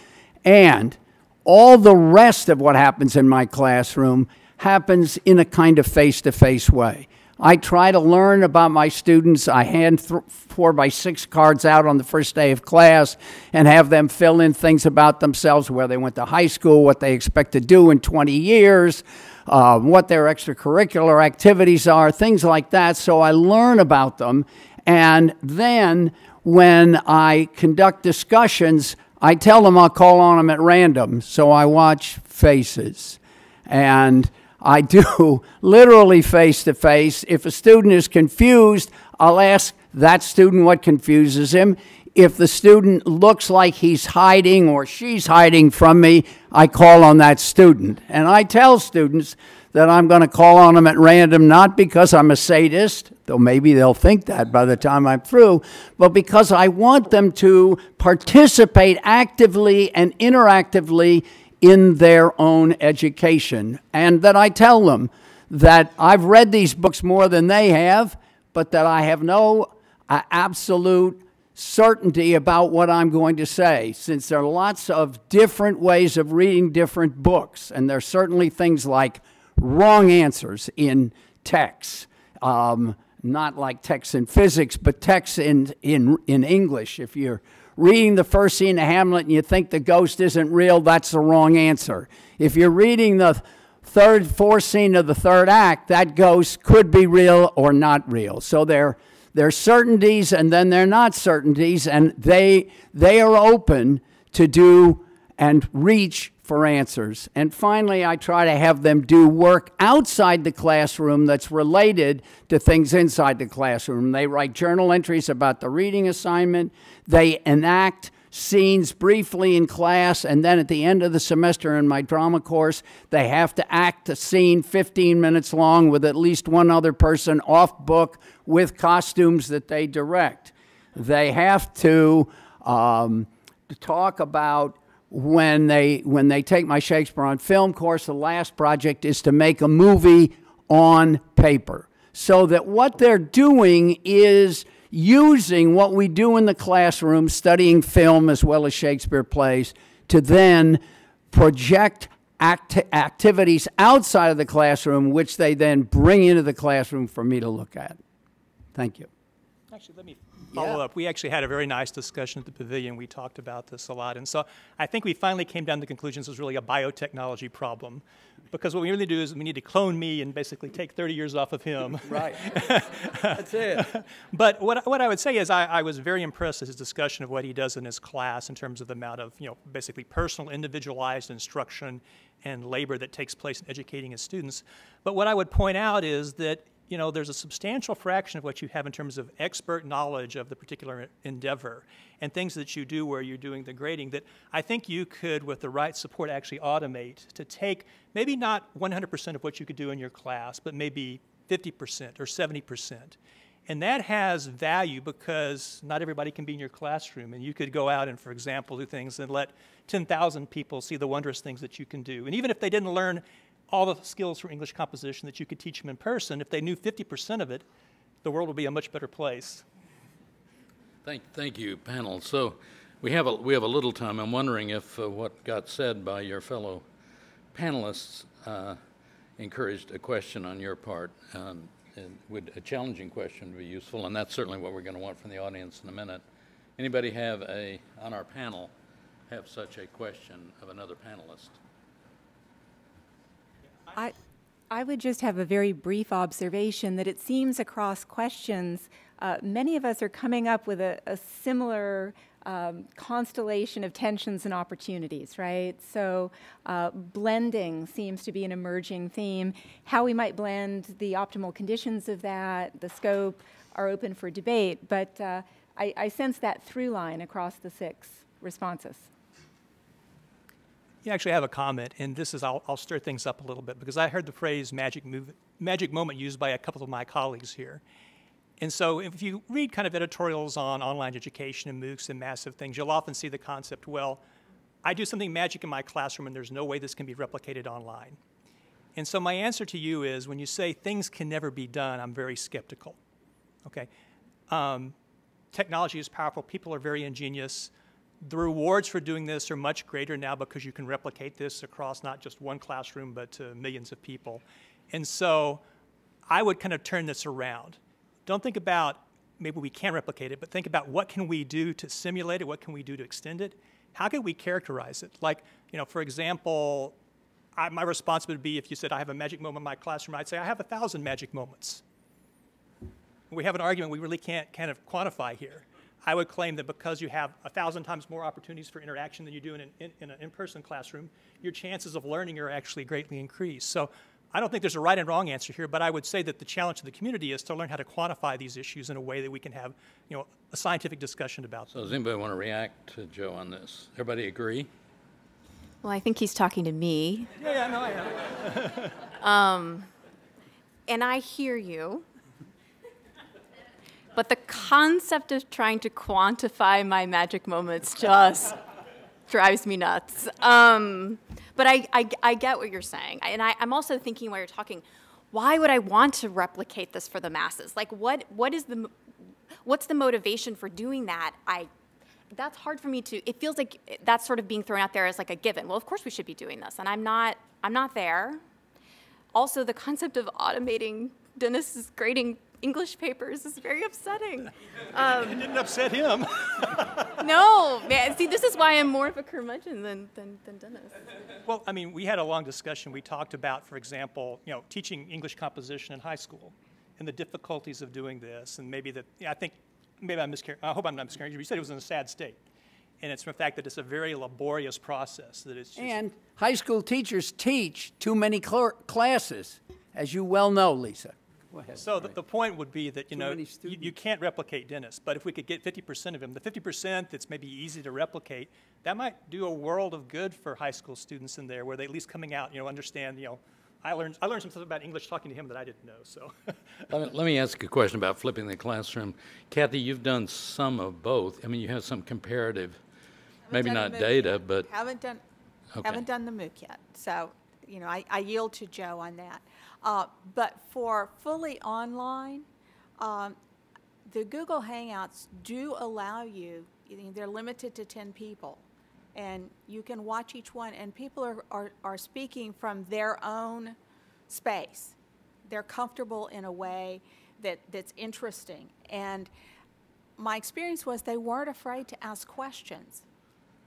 And all the rest of what happens in my classroom happens in a kind of face to face way. I try to learn about my students. I hand four by six cards out on the first day of class and have them fill in things about themselves, where they went to high school, what they expect to do in 20 years, uh, what their extracurricular activities are, things like that. So I learn about them. And then when I conduct discussions, I tell them I'll call on them at random. So I watch faces. And I do [LAUGHS] literally face to face. If a student is confused, I'll ask that student what confuses him. If the student looks like he's hiding or she's hiding from me, I call on that student. And I tell students that I'm going to call on them at random, not because I'm a sadist, though maybe they'll think that by the time I'm through, but because I want them to participate actively and interactively in their own education. And that I tell them that I've read these books more than they have, but that I have no uh, absolute certainty about what I'm going to say, since there are lots of different ways of reading different books, and there's certainly things like wrong answers in texts. Um, not like texts in physics, but texts in, in, in English. If you're reading the first scene of Hamlet and you think the ghost isn't real, that's the wrong answer. If you're reading the third, fourth scene of the third act, that ghost could be real or not real. So there are certainties and then there are not certainties, and they, they are open to do and reach for answers. And finally, I try to have them do work outside the classroom that's related to things inside the classroom. They write journal entries about the reading assignment, they enact scenes briefly in class, and then at the end of the semester in my drama course, they have to act a scene 15 minutes long with at least one other person off book with costumes that they direct. They have to um, talk about when they when they take my Shakespeare on film course, the last project is to make a movie on paper. So that what they're doing is using what we do in the classroom, studying film as well as Shakespeare plays, to then project act activities outside of the classroom, which they then bring into the classroom for me to look at. Thank you. Actually, let me follow yeah. up. We actually had a very nice discussion at the pavilion. We talked about this a lot. And so I think we finally came down to the conclusion this was really a biotechnology problem. Because what we really do is we need to clone me and basically take 30 years off of him. [LAUGHS] right. That's it. [LAUGHS] but what, what I would say is I, I was very impressed with his discussion of what he does in his class in terms of the amount of, you know, basically personal, individualized instruction and labor that takes place in educating his students. But what I would point out is that you know, there's a substantial fraction of what you have in terms of expert knowledge of the particular endeavor and things that you do where you're doing the grading that I think you could, with the right support, actually automate to take maybe not 100% of what you could do in your class, but maybe 50% or 70%. And that has value because not everybody can be in your classroom. And you could go out and, for example, do things and let 10,000 people see the wondrous things that you can do. And even if they didn't learn all the skills for English composition that you could teach them in person, if they knew 50% of it, the world would be a much better place. Thank, thank you, panel. So we have a, we have a little time. I'm wondering if uh, what got said by your fellow panelists uh, encouraged a question on your part. Um, would a challenging question be useful? And that's certainly what we're going to want from the audience in a minute. Anybody have a, on our panel, have such a question of another panelist? I, I would just have a very brief observation that it seems across questions, uh, many of us are coming up with a, a similar um, constellation of tensions and opportunities, right? So, uh, blending seems to be an emerging theme. How we might blend the optimal conditions of that, the scope, are open for debate, but uh, I, I sense that through line across the six responses. You actually have a comment, and this is, I'll, I'll stir things up a little bit because I heard the phrase magic, move, magic moment used by a couple of my colleagues here. And so if you read kind of editorials on online education and MOOCs and massive things, you'll often see the concept, well, I do something magic in my classroom and there's no way this can be replicated online. And so my answer to you is when you say things can never be done, I'm very skeptical. Okay? Um, technology is powerful, people are very ingenious. The rewards for doing this are much greater now because you can replicate this across not just one classroom, but to millions of people. And so I would kind of turn this around. Don't think about maybe we can replicate it, but think about what can we do to simulate it, what can we do to extend it, how can we characterize it? Like, you know, for example, I, my response would be if you said I have a magic moment in my classroom, I'd say I have a thousand magic moments. We have an argument we really can't kind of quantify here. I would claim that because you have a thousand times more opportunities for interaction than you do in an, in, in an in-person classroom, your chances of learning are actually greatly increased. So I don't think there's a right and wrong answer here, but I would say that the challenge to the community is to learn how to quantify these issues in a way that we can have, you know, a scientific discussion about them. So does anybody want to react to Joe on this? Everybody agree? Well, I think he's talking to me. Yeah, yeah, no, I am. [LAUGHS] um, and I hear you. But the concept of trying to quantify my magic moments just [LAUGHS] drives me nuts. Um, but I, I, I, get what you're saying. And I, I'm also thinking while you're talking, why would I want to replicate this for the masses? Like, what, what is the what's the motivation for doing that? I that's hard for me to it feels like that's sort of being thrown out there as like a given. Well, of course we should be doing this, and I'm not I'm not there. Also, the concept of automating Dennis's grading English papers is very upsetting. [LAUGHS] Um, It didn't upset him. [LAUGHS] no, man. See, this is why I'm more of a curmudgeon than, than, than Dennis. Well, I mean, we had a long discussion. We talked about, for example, you know, teaching English composition in high school and the difficulties of doing this, and maybe that, yeah, I think, maybe I'm miscarrying, I hope I'm not miscarrying. You said it was in a sad state. And it's from the fact that it's a very laborious process, that it's just. And high school teachers teach too many cl- classes, as you well know, Lisa. Go ahead. So the, the point would be that, you Too know, you, you can't replicate Dennis, but if we could get 50% of him, the 50% that's maybe easy to replicate, that might do a world of good for high school students in there, where they at least coming out, you know, understand, you know, I learned, I learned some stuff about English talking to him that I didn't know, so. [LAUGHS] Let me, let me ask a question about flipping the classroom. Kathy, you've done some of both. I mean, you have some comparative, maybe Haven't not done the MOOC data, yet. but Haven't done, Okay. haven't done the MOOC yet. So, you know, I, I yield to Joe on that. Uh, But for fully online, um, the Google Hangouts do allow you, they're limited to 10 people. And you can watch each one, and people are, are, are speaking from their own space. They're comfortable in a way that, that's interesting. And my experience was they weren't afraid to ask questions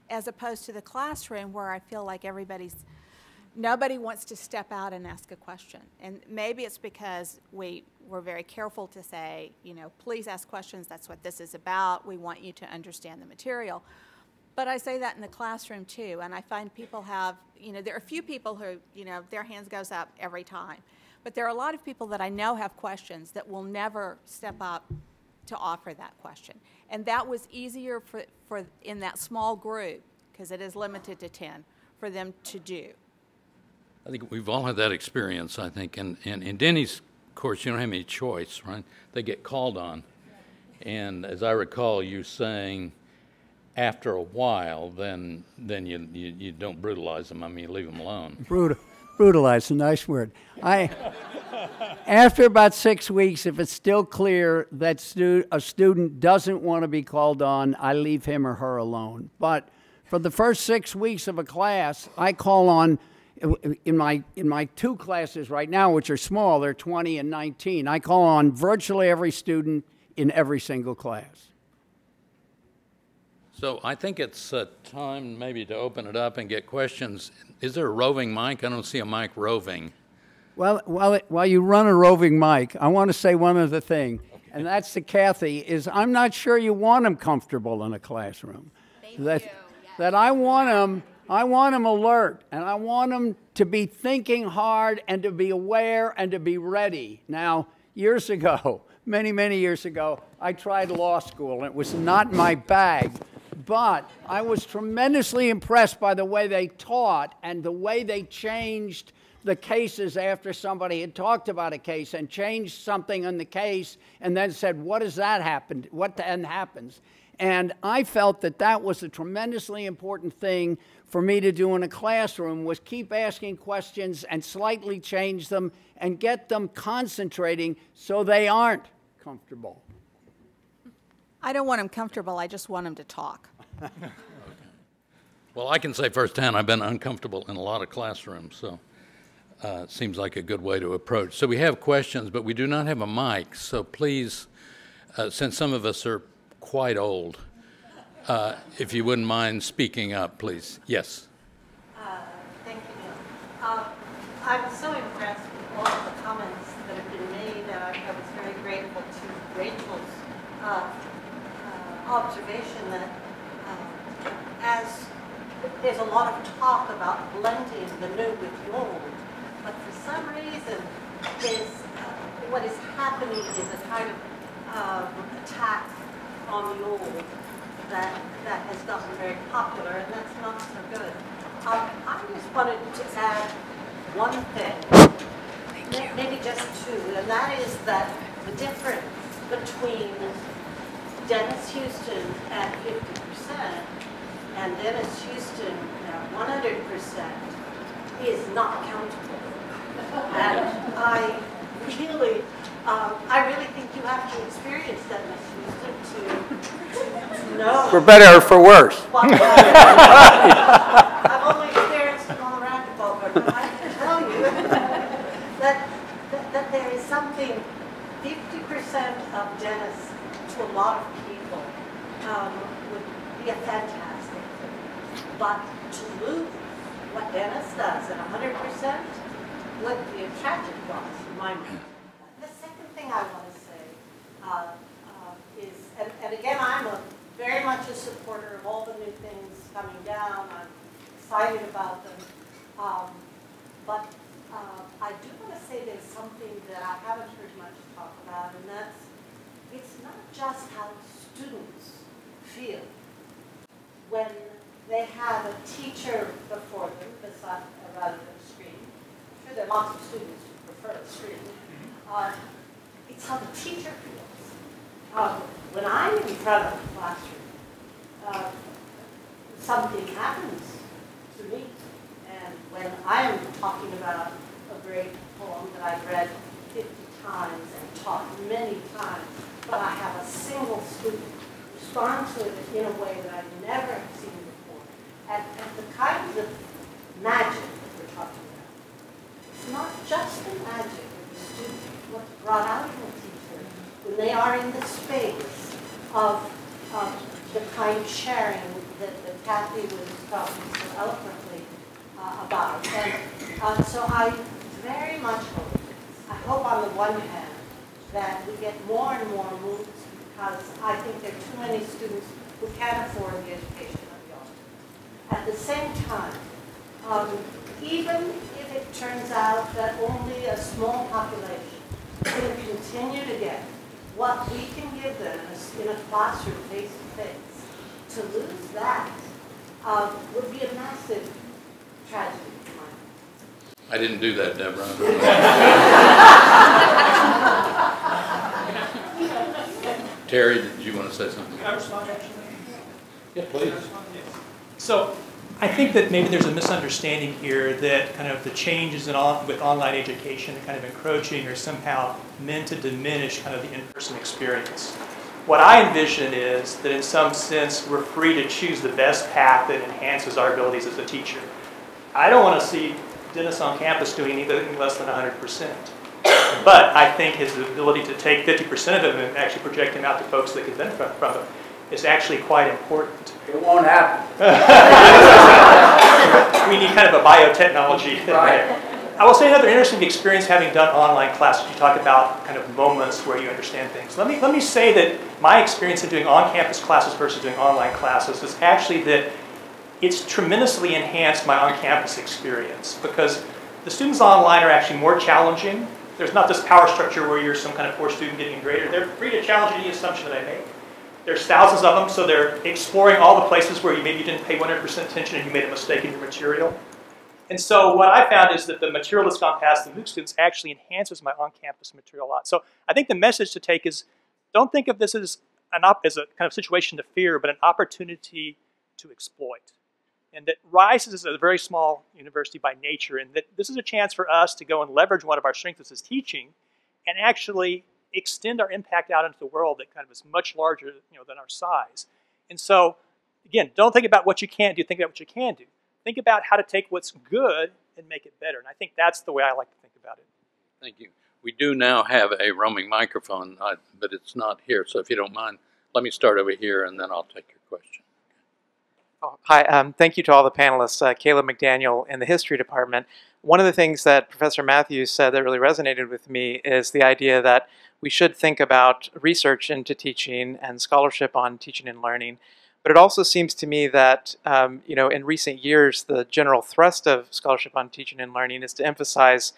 as opposed to the classroom where I feel like everybody's, nobody wants to step out and ask a question. And maybe it's because we were very careful to say, you know, please ask questions, that's what this is about, we want you to understand the material. But I say that in the classroom too, and I find people have, you know, there are a few people who, you know, their hands goes up every time. But there are a lot of people that I know have questions that will never step up to offer that question. And that was easier for, for in that small group, because it is limited to 10, for them to do. I think we've all had that experience, I think. And, and in Dennis' course, you don't have any choice, right? They get called on. And as I recall you saying, after a while, then, then you, you, you don't brutalize them. I mean, you leave them alone. Brutal, brutalize, a nice word. I, after about six weeks, if it's still clear that stu- a student doesn't want to be called on, I leave him or her alone. But for the first six weeks of a class, I call on in my in my two classes right now, which are small, they're 20 and 19. I call on virtually every student in every single class. So I think it's uh, time maybe to open it up and get questions. Is there a roving mic? I don't see a mic roving. Well, while, it, while you run a roving mic, I want to say one other thing, and that's to Kathy, is I'm not sure you want them comfortable in a classroom. Thank that, you, That I want them, I want them alert, and I want them to be thinking hard and to be aware and to be ready. Now, years ago, [LAUGHS] many, many years ago, I tried law school, and it was not my bag. But I was tremendously impressed by the way they taught and the way they changed the cases after somebody had talked about a case and changed something in the case and then said, What does that happen? What then happens? And I felt that that was a tremendously important thing for me to do in a classroom was keep asking questions and slightly change them and get them concentrating so they aren't comfortable. I don't want them comfortable, I just want them to talk. [LAUGHS] Well, I can say firsthand, I've been uncomfortable in a lot of classrooms, so uh, it seems like a good way to approach. So we have questions, but we do not have a mic, so please, uh, since some of us are quite old, uh, if you wouldn't mind speaking up, please. Yes. Thank you, Neal. Uh, I'm so impressed with all of the comments that have been made. Uh, I was very grateful to Rachel's uh, uh, observation that uh, as there's a lot of talk about blending the new with the old, but for some reason, uh, what is happening is a kind of um, attack on the old that, that has gotten very popular, and that's not so good. Um, I just wanted to add one thing, may- maybe just two, and that is that the difference between Dennis Huston at 50% and Dennis Huston at 100% is not countable. And I really Um, I really think you have to experience that, to, to know. For better or for worse. [LAUGHS] I've only experienced it on the racquetball court, but I can tell you [LAUGHS] that, that, that there is something, fifty percent of Dennis to a lot of people um, would be a fantastic thing. But to lose what Dennis does at hundred percent would be a tragic loss in my mind. Thing I want to say uh, uh, is, and, and again, I'm a, very much a supporter of all the new things coming down. I'm excited about them. Um, but uh, I do want to say there's something that I haven't heard much talk about, and that's it's not just how students feel when they have a teacher before them, beside, rather than a screen. I'm sure there are lots of students who prefer a screen. Uh, it's how the teacher feels. Um, when I'm in front of the classroom, uh, something happens to me. And when I am talking about a great poem that I've read 50 times and taught many times, but I have a single student respond to it in a way that I've never seen before. And, and the kind of magic that we're talking about, it's not just the magic of the student, what's brought out in the teacher when they are in the space of, of the kind sharing that, that Kathy was talking so eloquently uh, about. And uh, so I very much hope, I hope on the one hand, that we get more and more MOOCs because I think there are too many students who can't afford the education of the art. At the same time, um, even if it turns out that only a small population can continue to get what we can give them in a, classroom face to face, to lose that um, would be a massive tragedy. in my. I didn't do that, Deborah. [LAUGHS] Terry, did you want to say something? Can I respond, actually? Yeah, please. So I think that maybe there's a misunderstanding here that kind of the changes in with online education kind of encroaching are somehow meant to diminish kind of the in-person experience. What I envision is that in some sense we're free to choose the best path that enhances our abilities as a teacher. I don't want to see Dennis on campus doing anything less than 100%. But I think his ability to take 50% of it and actually project him out to folks that could benefit from it is actually quite important. It won't happen. [LAUGHS] we need kind of a biotechnology Right. [LAUGHS] I will say another interesting experience having done online classes. You talk about kind of moments where you understand things. Let me, let me say that my experience in doing on-campus classes versus doing online classes is actually that it's tremendously enhanced my on-campus experience because the students online are actually more challenging. There's not this power structure where you're some kind of poor student getting a grader. They're free to challenge any assumption that I make. There's thousands of them, so they're exploring all the places where you maybe you didn't pay 100% attention and you made a mistake in your material. And so what I found is that the material that's gone past the MOOC students actually enhances my on-campus material a lot. So I think the message to take is don't think of this as, an op- as a kind of situation to fear, but an opportunity to exploit. And that Rice is a very small university by nature, and that this is a chance for us to go and leverage one of our strengths as teaching and actually extend our impact out into the world that kind of is much larger you know, than our size. And so, again, don't think about what you can't do, think about what you can do. Think about how to take what's good and make it better. And I think that's the way I like to think about it. Thank you. We do now have a roaming microphone, uh, but it's not here. So if you don't mind, let me start over here and then I'll take your question. Oh, Hi, um, thank you to all the panelists. Uh, Caleb McDaniel in the history department. One of the things that Professor Matthews said that really resonated with me is the idea that we should think about research into teaching and scholarship on teaching and learning. But it also seems to me that, um, you know, in recent years, the general thrust of scholarship on teaching and learning is to emphasize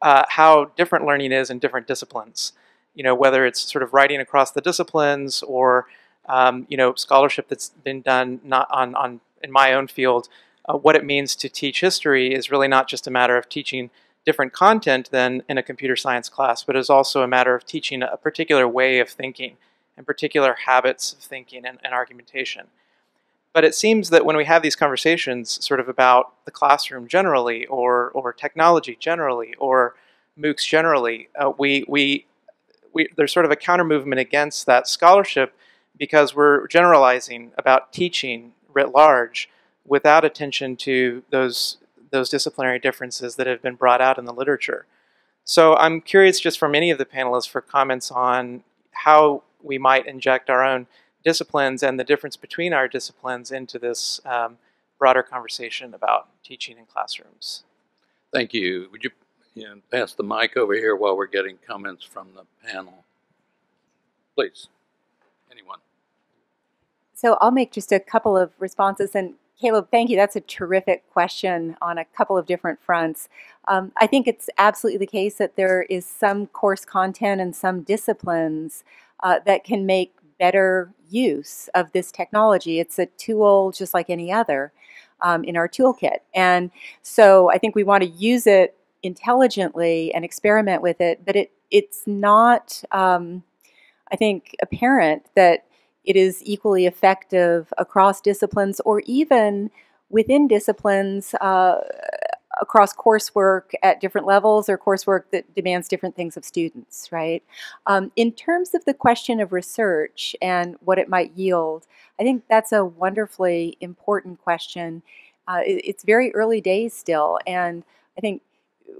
uh, how different learning is in different disciplines. You know, whether it's sort of writing across the disciplines or um, you know, scholarship that's been done not on, on in my own field, uh, what it means to teach history is really not just a matter of teaching different content than in a computer science class, but is also a matter of teaching a particular way of thinking and particular habits of thinking and, and argumentation. But it seems that when we have these conversations sort of about the classroom generally or, or technology generally or MOOCs generally, uh, we, we we, there's sort of a counter movement against that scholarship because we're generalizing about teaching writ large without attention to those those disciplinary differences that have been brought out in the literature. So I'm curious just from any of the panelists for comments on how we might inject our own disciplines and the difference between our disciplines into this um, broader conversation about teaching in classrooms. Thank you. Would you, you know, pass the mic over here while we're getting comments from the panel? Please, anyone. So I'll make just a couple of responses. And Caleb, thank you. That's a terrific question on a couple of different fronts. Um, I think it's absolutely the case that there is some course content and some disciplines uh, that can make better use of this technology. It's a tool just like any other um, in our toolkit. And so I think we want to use it intelligently and experiment with it, but it it's not, um, I think, apparent that it is equally effective across disciplines or even within disciplines uh, across coursework at different levels or coursework that demands different things of students, right? Um, in terms of the question of research and what it might yield, I think that's a wonderfully important question. Uh, it, it's very early days still, and I think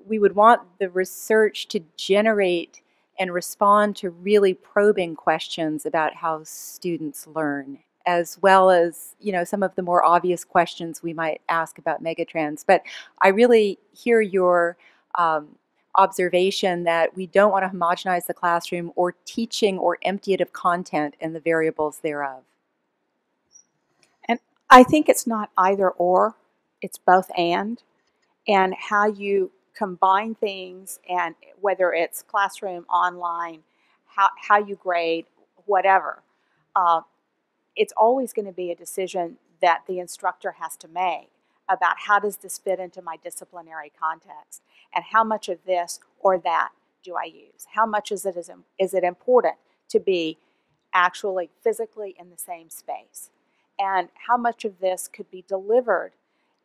we would want the research to generate and respond to really probing questions about how students learn as well as you know some of the more obvious questions we might ask about megatrends. But i really hear your um, observation that we don't want to homogenize the classroom or teaching or empty it of content and the variables thereof. And i think it's not either or it's both and. And how you combine things and whether it's classroom, online, how, how you grade, whatever, uh, it's always going to be a decision that the instructor has to make about how does this fit into my disciplinary context and how much of this or that do I use? How much is it, is, is it important to be actually physically in the same space? And how much of this could be delivered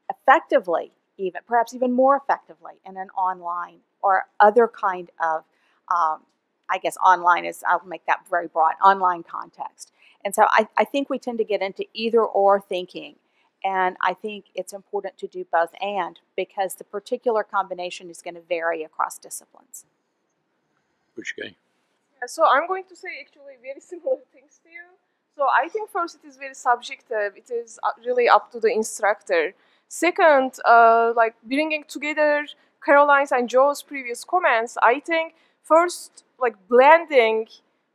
effectively even perhaps even more effectively in an online or other kind of um, I guess online is I'll make that very broad online context. And so I, I think we tend to get into either or thinking. And I think it's important to do both and because the particular combination is going to vary across disciplines. Pushkay. Yeah, so I'm going to say actually very [LAUGHS] similar things to you. So I think first it is very subjective. It is uh, really up to the instructor. Second, uh, like bringing together Caroline's and Joe's previous comments, I think first, like blending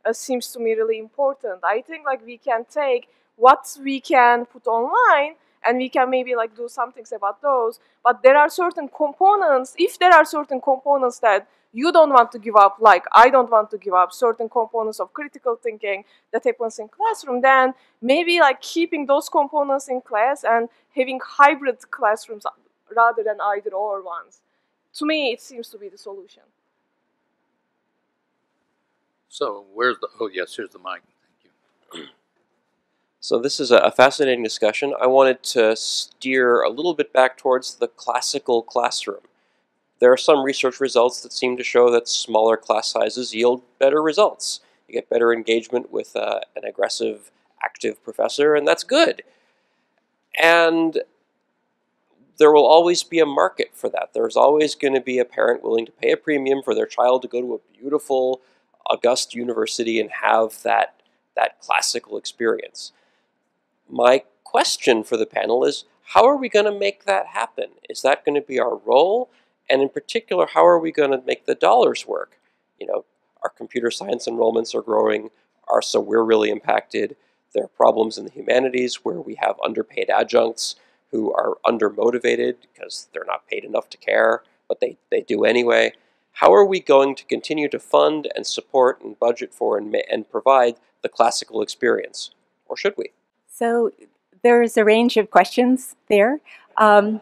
uh, seems to me really important. I think like we can take what we can put online and we can maybe like do some things about those. But there are certain components, if there are certain components that you don't want to give up, like I don't want to give up certain components of critical thinking that happens in classroom, then maybe like keeping those components in class and having hybrid classrooms rather than either or ones. To me, it seems to be the solution. So where's the, oh yes, here's the mic. Thank you. So this is a fascinating discussion. I wanted to steer a little bit back towards the classical classroom. There are some research results that seem to show that smaller class sizes yield better results. You get better engagement with uh, an aggressive, active professor, and that's good. And there will always be a market for that. There's always going to be a parent willing to pay a premium for their child to go to a beautiful, august university and have that, that classical experience. My question for the panel is, how are we going to make that happen? Is that going to be our role? And in particular, how are we going to make the dollars work? You know, our computer science enrollments are growing, are so we're really impacted. There are problems in the humanities where we have underpaid adjuncts who are undermotivated because they're not paid enough to care, but they, they do anyway. How are we going to continue to fund and support and budget for and, and provide the classical experience? Or should we? So there's a range of questions there. Um,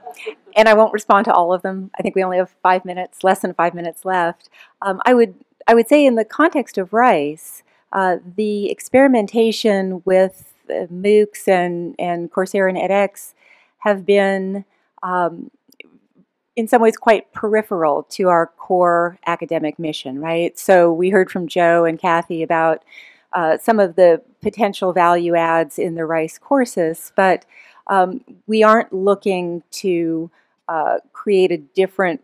and I won't respond to all of them. I think we only have five minutes, less than five minutes left. Um, I would I would say in the context of Rice, uh, the experimentation with uh, MOOCs and, and Coursera and edX have been um, in some ways quite peripheral to our core academic mission, right? So we heard from Joe and Kathy about uh, some of the potential value adds in the Rice courses, but um, we aren't looking to uh, create a different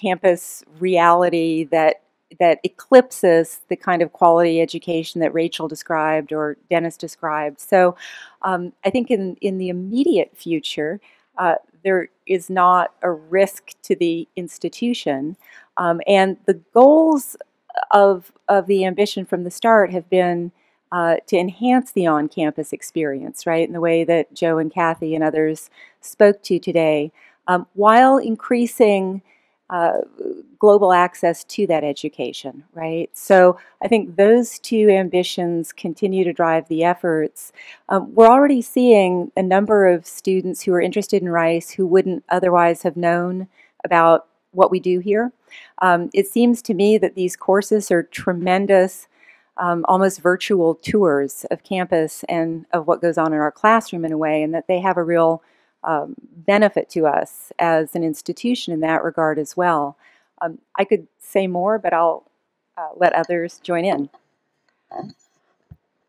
campus reality that that eclipses the kind of quality education that Rachel described or Dennis described. So um, I think in, in the immediate future, uh, there is not a risk to the institution. Um, and the goals of, of the ambition from the start have been uh, to enhance the on campus experience, right, in the way that Joe and Kathy and others spoke to today, um, while increasing uh, global access to that education, right? So I think those two ambitions continue to drive the efforts. Um, we're already seeing a number of students who are interested in Rice who wouldn't otherwise have known about what we do here. Um, it seems to me that these courses are tremendous, um, almost virtual tours of campus and of what goes on in our classroom in a way, and that they have a real um, benefit to us as an institution in that regard as well. Um, I could say more, but I'll uh, let others join in.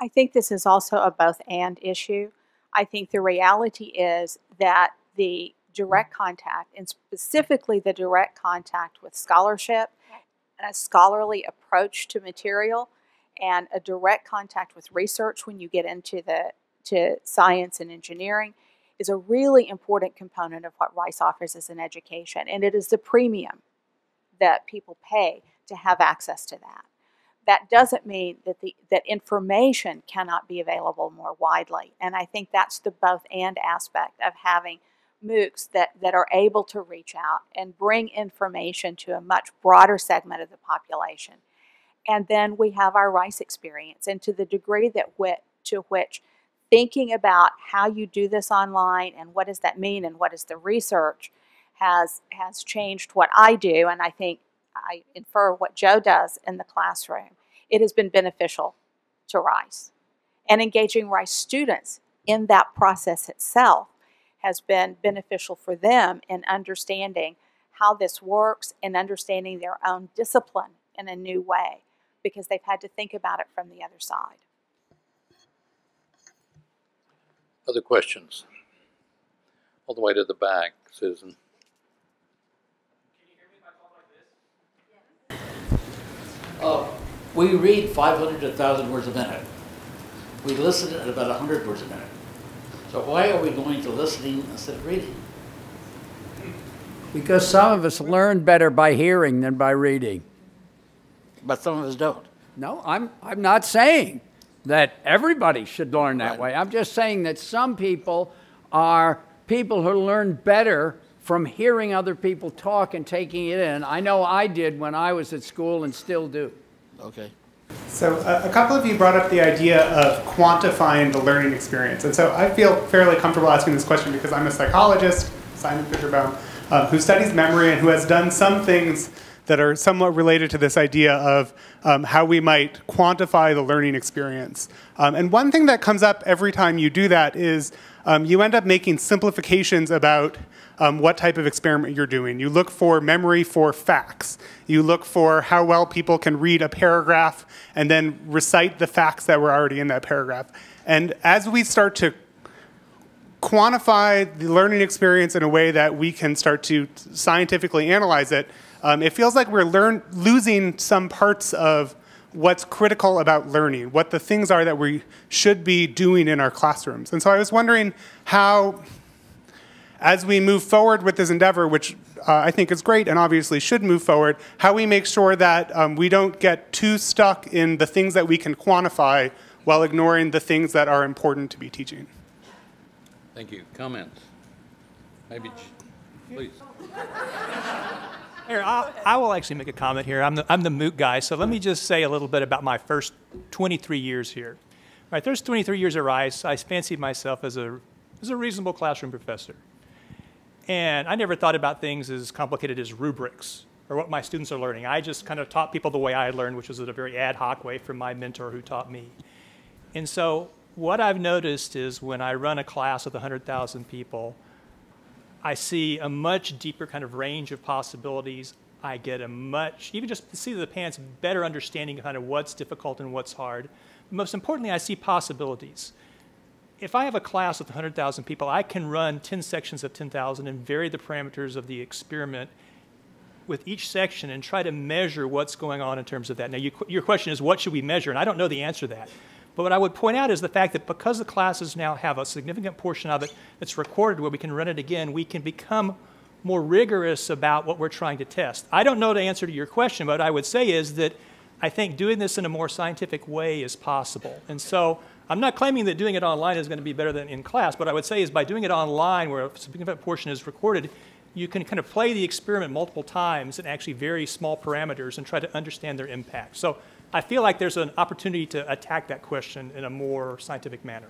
I think this is also a both and issue. I think the reality is that the direct contact, and specifically the direct contact with scholarship and a scholarly approach to material, and a direct contact with research when you get into the to science and engineering is a really important component of what Rice offers as an education, and it is the premium that people pay to have access to that. That doesn't mean that the that information cannot be available more widely, and I think that's the both and aspect of having MOOCs that, that are able to reach out and bring information to a much broader segment of the population. And then we have our Rice experience, and to the degree that to which thinking about how you do this online and what does that mean and what is the research has has changed what I do and I think I infer what Joe does in the classroom. It has been beneficial to Rice. And engaging Rice students in that process itself has been beneficial for them in understanding how this works and understanding their own discipline in a new way because they've had to think about it from the other side. Other questions? All the way to the back, Susan. Uh, we read 500 to 1,000 words a minute. We listen at about 100 words a minute. So why are we going to listening instead of reading? Because some of us learn better by hearing than by reading. But some of us don't. No, I'm, I'm not saying that everybody should learn that right. way. I'm just saying that some people are people who learn better from hearing other people talk and taking it in. I know I did when I was at school and still do. Okay. So uh, a couple of you brought up the idea of quantifying the learning experience. And so I feel fairly comfortable asking this question because I'm a psychologist, Simon Fischer-Baum, uh, who studies memory and who has done some things that are somewhat related to this idea of um, how we might quantify the learning experience. Um, and one thing that comes up every time you do that is um, you end up making simplifications about um, what type of experiment you're doing. You look for memory for facts. You look for how well people can read a paragraph and then recite the facts that were already in that paragraph. And as we start to quantify the learning experience in a way that we can start to scientifically analyze it, um, it feels like we're learn, losing some parts of what's critical about learning, what the things are that we should be doing in our classrooms. And so I was wondering how, as we move forward with this endeavor, which uh, I think is great and obviously should move forward, how we make sure that um, we don't get too stuck in the things that we can quantify while ignoring the things that are important to be teaching. Thank you. Comments? Maybe, please. [LAUGHS] Here, I'll, I will actually make a comment here. I'm the, I'm the MOOC guy, so let me just say a little bit about my first 23 years here. My first 23 years at Rice, I fancied myself as a, as a reasonable classroom professor. And I never thought about things as complicated as rubrics or what my students are learning. I just kind of taught people the way I learned, which was in a very ad hoc way from my mentor who taught me. And so what I've noticed is when I run a class with 100,000 people, I see a much deeper kind of range of possibilities. I get a much, even just the seat of the pants, better understanding of kind of what's difficult and what's hard. Most importantly, I see possibilities. If I have a class with 100,000 people, I can run 10 sections of 10,000 and vary the parameters of the experiment with each section and try to measure what's going on in terms of that. Now, you, your question is, what should we measure? And I don't know the answer to that. But what I would point out is the fact that because the classes now have a significant portion of it that's recorded where we can run it again, we can become more rigorous about what we're trying to test. I don't know the answer to your question, but I would say is that I think doing this in a more scientific way is possible. And so I'm not claiming that doing it online is going to be better than in class. but I would say is by doing it online, where a significant portion is recorded, you can kind of play the experiment multiple times and actually vary small parameters and try to understand their impact. So I feel like there's an opportunity to attack that question in a more scientific manner.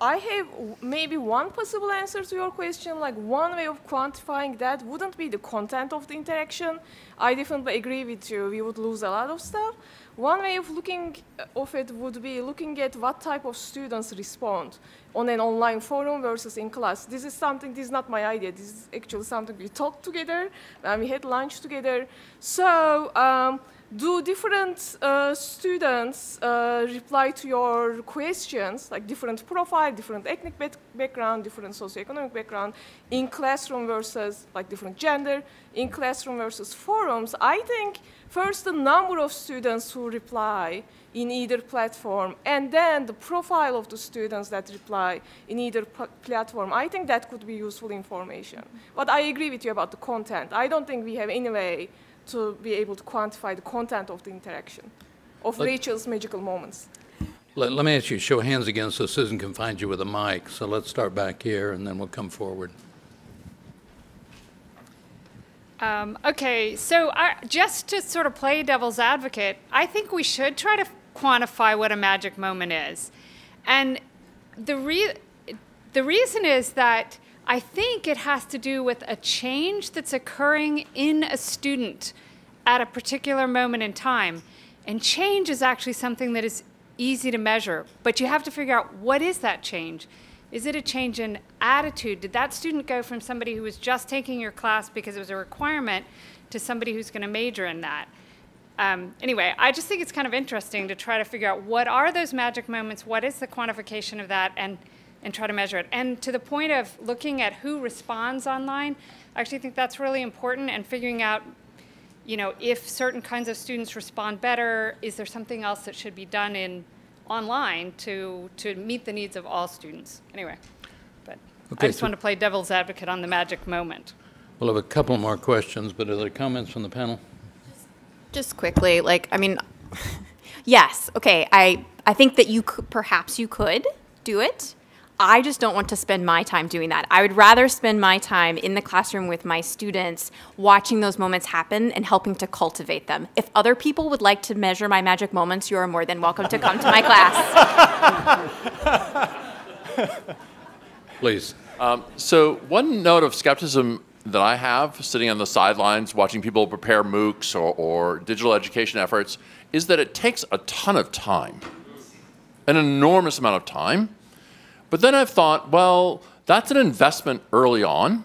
I have maybe one possible answer to your question, like one way of quantifying that wouldn't be the content of the interaction. I definitely agree with you, we would lose a lot of stuff. One way of looking of it would be looking at what type of students respond on an online forum versus in class. This is something, this is not my idea, this is actually something we talked together, and we had lunch together. So, um, do different uh, students uh, reply to your questions, like different profile, different ethnic background, different socioeconomic background, in classroom versus like different gender, in classroom versus forums? I think first the number of students who reply in either platform, and then the profile of the students that reply in either platform, I think that could be useful information. But I agree with you about the content. I don't think we have any way to be able to quantify the content of the interaction, of let, Rachel's magical moments. Let, let me ask you, show hands again so Susan can find you with a mic. So let's start back here and then we'll come forward. Um, okay, so I, just to sort of play devil's advocate, I think we should try to quantify what a magic moment is. And the, re the reason is that I think it has to do with a change that's occurring in a student at a particular moment in time. And change is actually something that is easy to measure, but you have to figure out what is that change? Is it a change in attitude? Did that student go from somebody who was just taking your class because it was a requirement to somebody who's going to major in that? Um, anyway, I just think it's kind of interesting to try to figure out what are those magic moments, what is the quantification of that, and and try to measure it. And to the point of looking at who responds online, I actually think that's really important and figuring out, you know, if certain kinds of students respond better, is there something else that should be done in online to, to meet the needs of all students? Anyway, but okay, I just so want to play devil's advocate on the magic moment. We'll have a couple more questions, but are there comments from the panel? Just quickly, like, I mean, [LAUGHS] yes, okay, I, I think that you could, perhaps you could do it. I just don't want to spend my time doing that. I would rather spend my time in the classroom with my students, watching those moments happen and helping to cultivate them. If other people would like to measure my magic moments, you are more than welcome to come to my class. [LAUGHS] Please. Um, so, one note of skepticism that I have sitting on the sidelines watching people prepare MOOCs or, or digital education efforts is that it takes a ton of time, an enormous amount of time but then I've thought, well, that's an investment early on.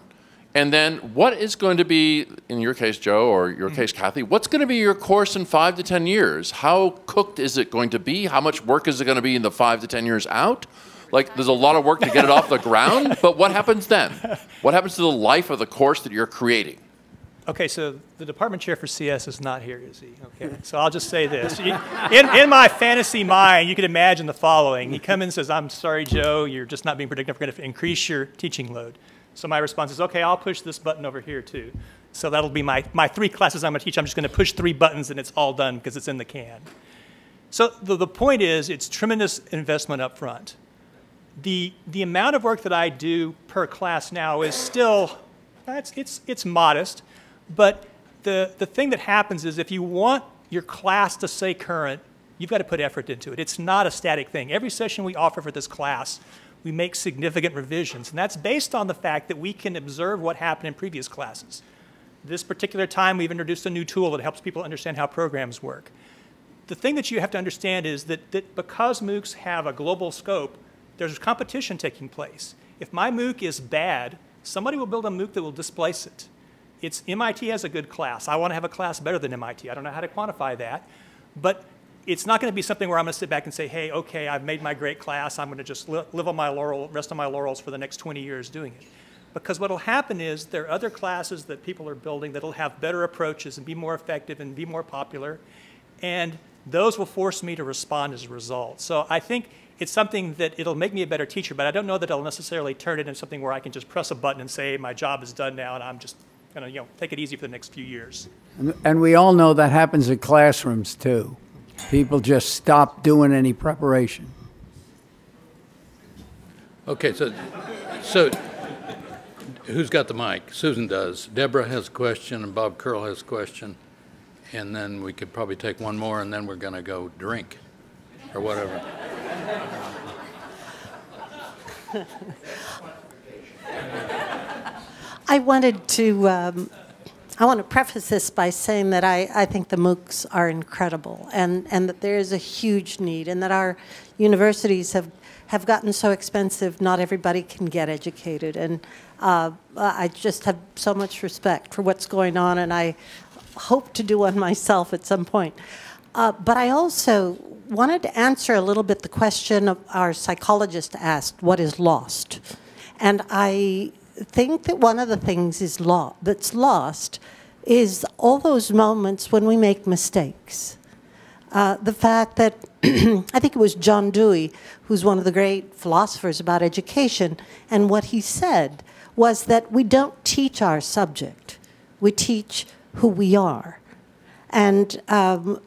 And then what is going to be, in your case, Joe, or your mm. case, Kathy, what's going to be your course in five to 10 years? How cooked is it going to be? How much work is it going to be in the five to 10 years out? Like, there's a lot of work to get it off the ground, but what happens then? [LAUGHS] What happens to the life of the course that you're creating? Okay, so the department chair for CS is not here, is he? Okay, so I'll just say this. In, in my fantasy mind, you could imagine the following. He comes in and says, I'm sorry, Joe, you're just not being productive. We're going to increase your teaching load. So my response is, okay, I'll push this button over here too. So that'll be my, my three classes I'm going to teach. I'm just going to push three buttons and it's all done because it's in the can. So the, the point is, it's tremendous investment up front. The, the amount of work that I do per class now is still, it's, it's, it's modest. But the, the thing that happens is if you want your class to stay current, you've got to put effort into it. It's not a static thing. Every session we offer for this class, we make significant revisions. And that's based on the fact that we can observe what happened in previous classes. This particular time, we've introduced a new tool that helps people understand how programs work. The thing that you have to understand is that, that because MOOCs have a global scope, there's competition taking place. If my MOOC is bad, somebody will build a MOOC that will displace it. It's MIT has a good class. I want to have a class better than MIT. I don't know how to quantify that. But it's not going to be something where I'm going to sit back and say, hey, okay, I've made my great class. I'm going to just li live on my laurel, rest on my laurels for the next 20 years doing it. Because what will happen is there are other classes that people are building that will have better approaches and be more effective and be more popular. And those will force me to respond as a result. So I think it's something that it'll make me a better teacher, but I don't know that it'll necessarily turn it into something where I can just press a button and say, my job is done now, and I'm just going to you know, take it easy for the next few years. And, and we all know that happens in classrooms too. People just stop doing any preparation. Okay, so, so who's got the mic? Susan does. Deborah has a question, and Bob Curl has a question. And then we could probably take one more, and then we're going to go drink or whatever. [LAUGHS] I wanted to, um, I want to preface this by saying that I, I think the MOOCs are incredible and, and that there is a huge need and that our universities have, have gotten so expensive not everybody can get educated. And uh, I just have so much respect for what's going on and I hope to do one [LAUGHS] myself at some point. Uh, but I also wanted to answer a little bit the question of our psychologist asked, what is lost? And I think that one of the things is lo that's lost is all those moments when we make mistakes. Uh, the fact that [CLEARS THROAT] I think it was John Dewey, who's one of the great philosophers about education, and what he said was that we don't teach our subject, we teach who we are. And um,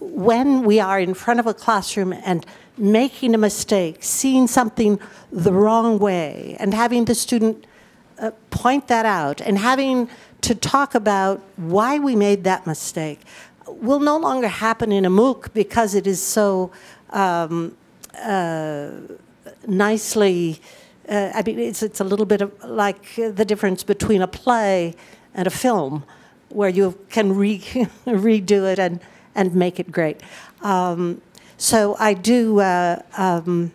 when we are in front of a classroom and making a mistake, seeing something the wrong way, and having the student uh, point that out, and having to talk about why we made that mistake, will no longer happen in a MOOC because it is so um, uh, nicely. Uh, I mean, it's, it's a little bit of like the difference between a play and a film, where you can re [LAUGHS] redo it and and make it great. Um, so I do. Uh, um,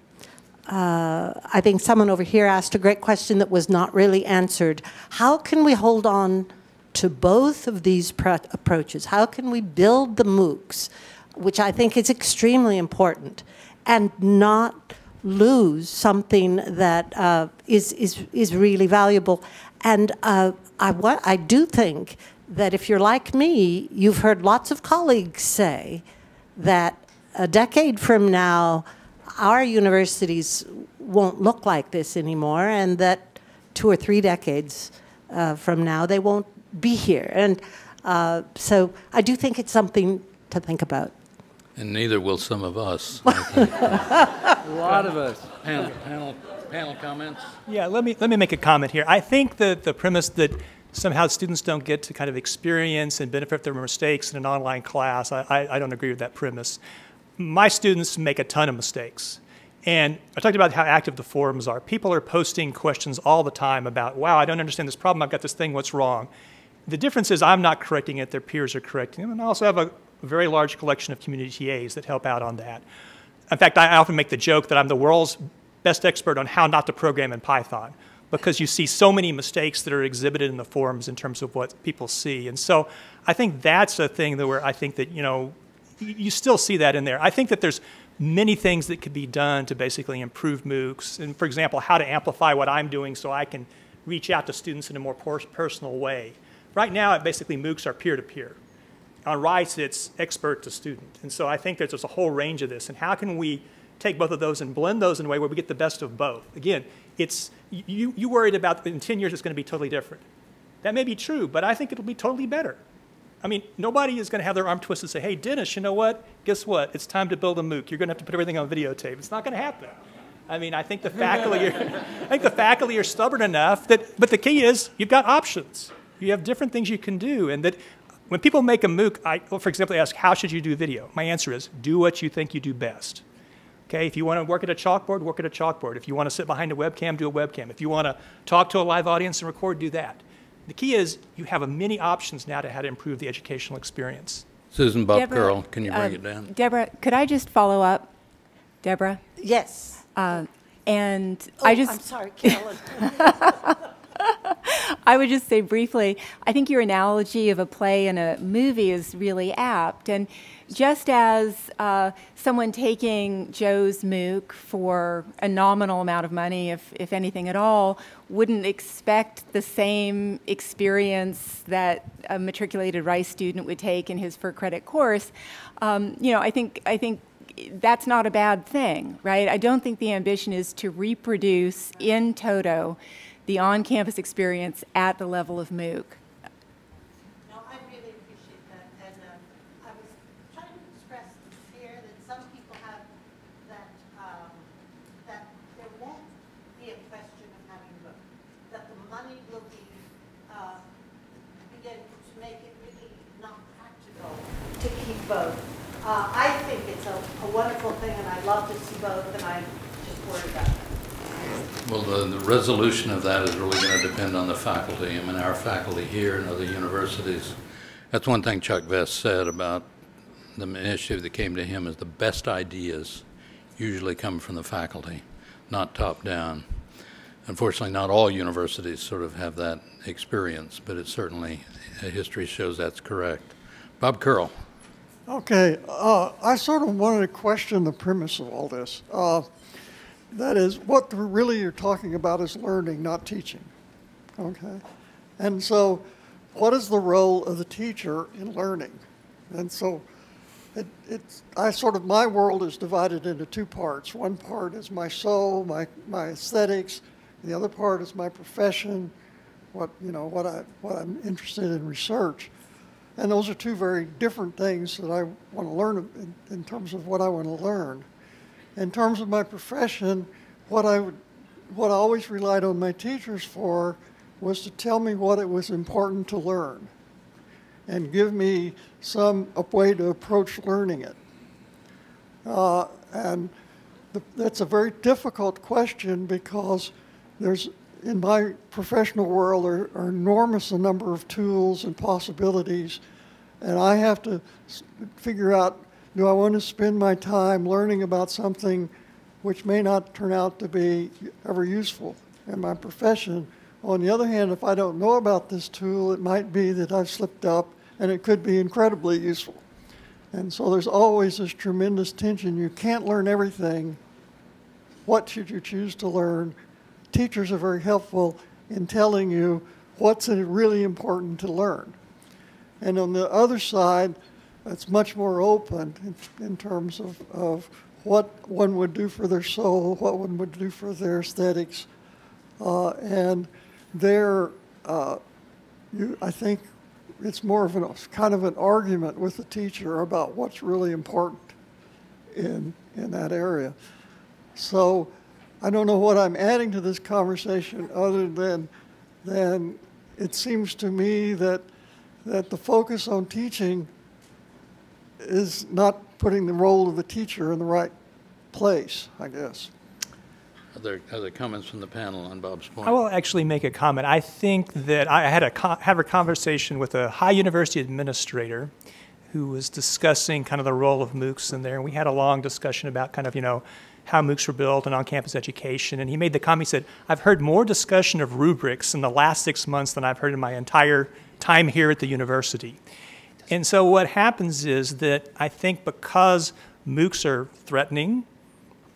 uh, I think someone over here asked a great question that was not really answered. How can we hold on to both of these approaches? How can we build the MOOCs, which I think is extremely important, and not lose something that uh, is is is really valuable? And uh, I, I do think that if you're like me, you've heard lots of colleagues say that a decade from now, our universities won't look like this anymore, and that two or three decades uh, from now, they won't be here. And uh, so I do think it's something to think about. And neither will some of us. [LAUGHS] a lot of us. Panel, panel, panel comments? Yeah, let me, let me make a comment here. I think that the premise that somehow students don't get to kind of experience and benefit from their mistakes in an online class. I, I, I, don't agree with that premise. My students make a ton of mistakes. And I talked about how active the forums are. People are posting questions all the time about, wow, I don't understand this problem. I've got this thing. What's wrong? The difference is I'm not correcting it. Their peers are correcting them. And I also have a very large collection of community TAs that help out on that. In fact, I often make the joke that I'm the world's best expert on how not to program in Python because you see so many mistakes that are exhibited in the forums in terms of what people see. And so I think that's a thing that where I think that, you know, you still see that in there. I think that there's many things that could be done to basically improve MOOCs. And for example, how to amplify what I'm doing so I can reach out to students in a more personal way. Right now, basically MOOCs are peer-to-peer. -peer. On Rice, it's expert to student. And so I think that there's a whole range of this. And how can we take both of those and blend those in a way where we get the best of both? Again, it's, you, you worried about in 10 years it's going to be totally different. That may be true, but I think it'll be totally better. I mean, nobody is going to have their arm twisted and say, hey, Dennis, you know what? Guess what? It's time to build a MOOC. You're going to have to put everything on videotape. It's not going to happen. I mean, I think the faculty are, [LAUGHS] I think the faculty are stubborn enough that, but the key is you've got options. You have different things you can do, and that when people make a MOOC, I, well, for example, they ask, how should you do video? My answer is, do what you think you do best. Okay, if you want to work at a chalkboard, work at a chalkboard. If you want to sit behind a webcam, do a webcam. If you want to talk to a live audience and record, do that. The key is you have a many options now to how to improve the educational experience. Susan Bob Curl, can you bring uh, it down? Deborah, could I just follow up? Deborah? Yes. Uh, and oh, I just. I'm sorry, Caroline. [LAUGHS] [LAUGHS] [LAUGHS] I would just say briefly, I think your analogy of a play and a movie is really apt. And just as uh, someone taking Joe's MOOC for a nominal amount of money, if, if anything at all, wouldn't expect the same experience that a matriculated Rice student would take in his for credit course, um, you know, I think, I think that's not a bad thing, right? I don't think the ambition is to reproduce in toto the on-campus experience at the level of MOOC. No, I really appreciate that. And um, I was trying to express the fear that some people have that, um, there won't be a question of having both, that the money will be, uh, to make it really not practical to keep both. Uh, I think it's a, a wonderful thing, and I love to see both, and I'm just worried about that. Well, the, the resolution of that is really going to depend on the faculty. I mean, our faculty here and other universities. That's one thing Chuck Vest said about the initiative that came to him is the best ideas usually come from the faculty, not top down. Unfortunately, not all universities sort of have that experience, but it certainly, history shows that's correct. Bob Curl. Okay, uh, I sort of wanted to question the premise of all this. Uh, that is, what really you're talking about is learning, not teaching. Okay? And so, what is the role of the teacher in learning? And so, it, it's, I sort of, my world is divided into two parts. One part is my soul, my, my aesthetics, the other part is my profession, what, you know, what, I, what I'm interested in research. And those are two very different things that I want to learn in, in terms of what I want to learn. In terms of my profession, what I, would, what I always relied on my teachers for was to tell me what it was important to learn and give me some way to approach learning it. Uh, and the, that's a very difficult question because there's in my professional world are, are enormous a number of tools and possibilities, and I have to figure out do I want to spend my time learning about something which may not turn out to be ever useful in my profession? On the other hand, if I don't know about this tool, it might be that I've slipped up and it could be incredibly useful. And so there's always this tremendous tension. You can't learn everything. What should you choose to learn? teachers are very helpful in telling you what's really important to learn. And on the other side, it's much more open in, in terms of, of what one would do for their soul, what one would do for their aesthetics. Uh, and there, uh, you, I think it's more of a kind of an argument with the teacher about what's really important in, in that area. So I don't know what I'm adding to this conversation other than, than it seems to me that, that the focus on teaching is not putting the role of the teacher in the right place, I guess. Other, other comments from the panel on Bob's point? I will actually make a comment. I think that I had a have a conversation with a high university administrator who was discussing kind of the role of MOOCs in there, and we had a long discussion about kind of you know how MOOCs were built and on-campus education. And he made the comment, he said, I've heard more discussion of rubrics in the last six months than I've heard in my entire time here at the university. And so what happens is that I think because MOOCs are threatening,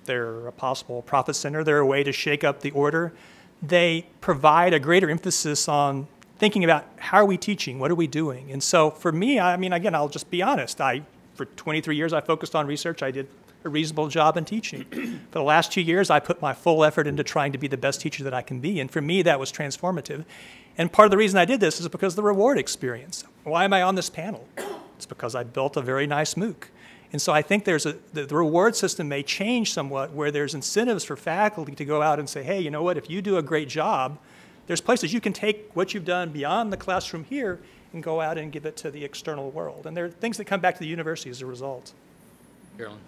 they're a possible profit center, they're a way to shake up the order, they provide a greater emphasis on thinking about how are we teaching, what are we doing? And so for me, I mean, again, I'll just be honest. I, for 23 years, I focused on research. I did a reasonable job in teaching. [CLEARS THROAT] For the last two years, I put my full effort into trying to be the best teacher that I can be. And for me, that was transformative. And part of the reason I did this is because of the reward experience. Why am I on this panel? It's because I built a very nice MOOC. And so I think there's a, the, the reward system may change somewhat where there's incentives for faculty to go out and say, hey, you know what, if you do a great job, there's places you can take what you've done beyond the classroom here and go out and give it to the external world. And there are things that come back to the university as a result. Caroline.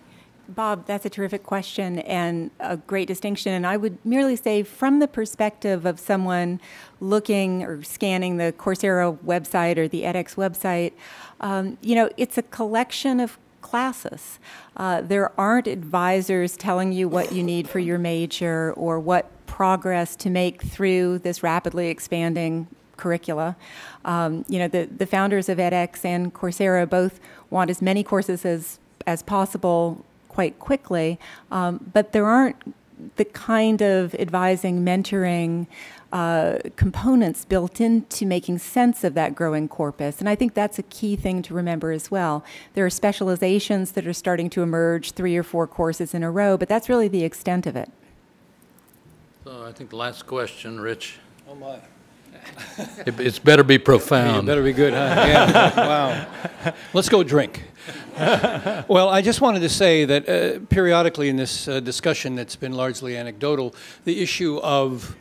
Bob, that's a terrific question and a great distinction. And I would merely say, from the perspective of someone looking or scanning the Coursera website or the edX website, um, you know, it's a collection of classes. Uh, there aren't advisors telling you what you need for your major or what progress to make through this rapidly expanding curricula. Um, you know, the, the founders of edX and Coursera both want as many courses as, as possible quite quickly, um, but there aren't the kind of advising, mentoring uh, components built into making sense of that growing corpus. And I think that's a key thing to remember as well. There are specializations that are starting to emerge, three or four courses in a row, but that's really the extent of it. So I think the last question, Rich. Oh, my. [LAUGHS] It, it's better be profound. It better be good, huh? Yeah. [LAUGHS] wow. [LAUGHS] Let's go drink. well, I just wanted to say that uh, periodically in this uh, discussion that's been largely anecdotal, the issue of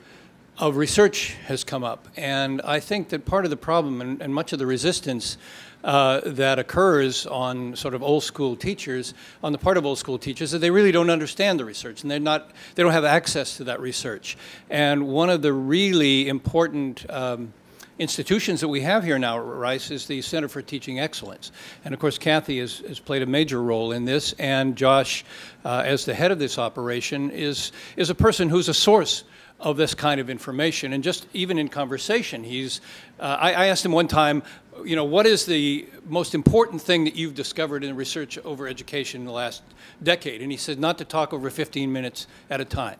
of research has come up. And I think that part of the problem and, and much of the resistance uh, that occurs on sort of old school teachers, on the part of old school teachers, that they really don't understand the research and they're not, they don't have access to that research. And one of the really important um, institutions that we have here now at Rice is the Center for Teaching Excellence. And of course, Kathy has, has played a major role in this, and Josh, uh, as the head of this operation, is, is a person who's a source of this kind of information. And just even in conversation, he's, uh, I, I, asked him one time, you know, what is the most important thing that you've discovered in research over education in the last decade? And he said, not to talk over 15 minutes at a time.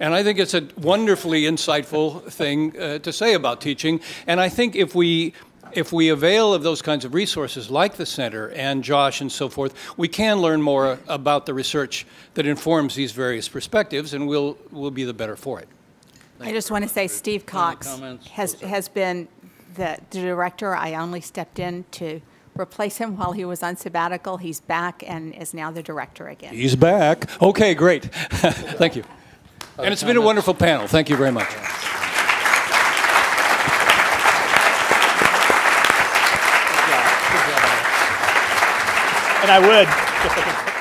And I think it's a wonderfully insightful thing uh, to say about teaching. And I think if we if we avail of those kinds of resources like the center and Josh and so forth, we can learn more about the research that informs these various perspectives, and we'll, we'll be the better for it. I just want to say Steve Cox has, has been the, the director. I only stepped in to replace him while he was on sabbatical. He's back and is now the director again. He's back. Okay, great. [LAUGHS] Thank you. And it's been a wonderful panel. Thank you very much. And I would.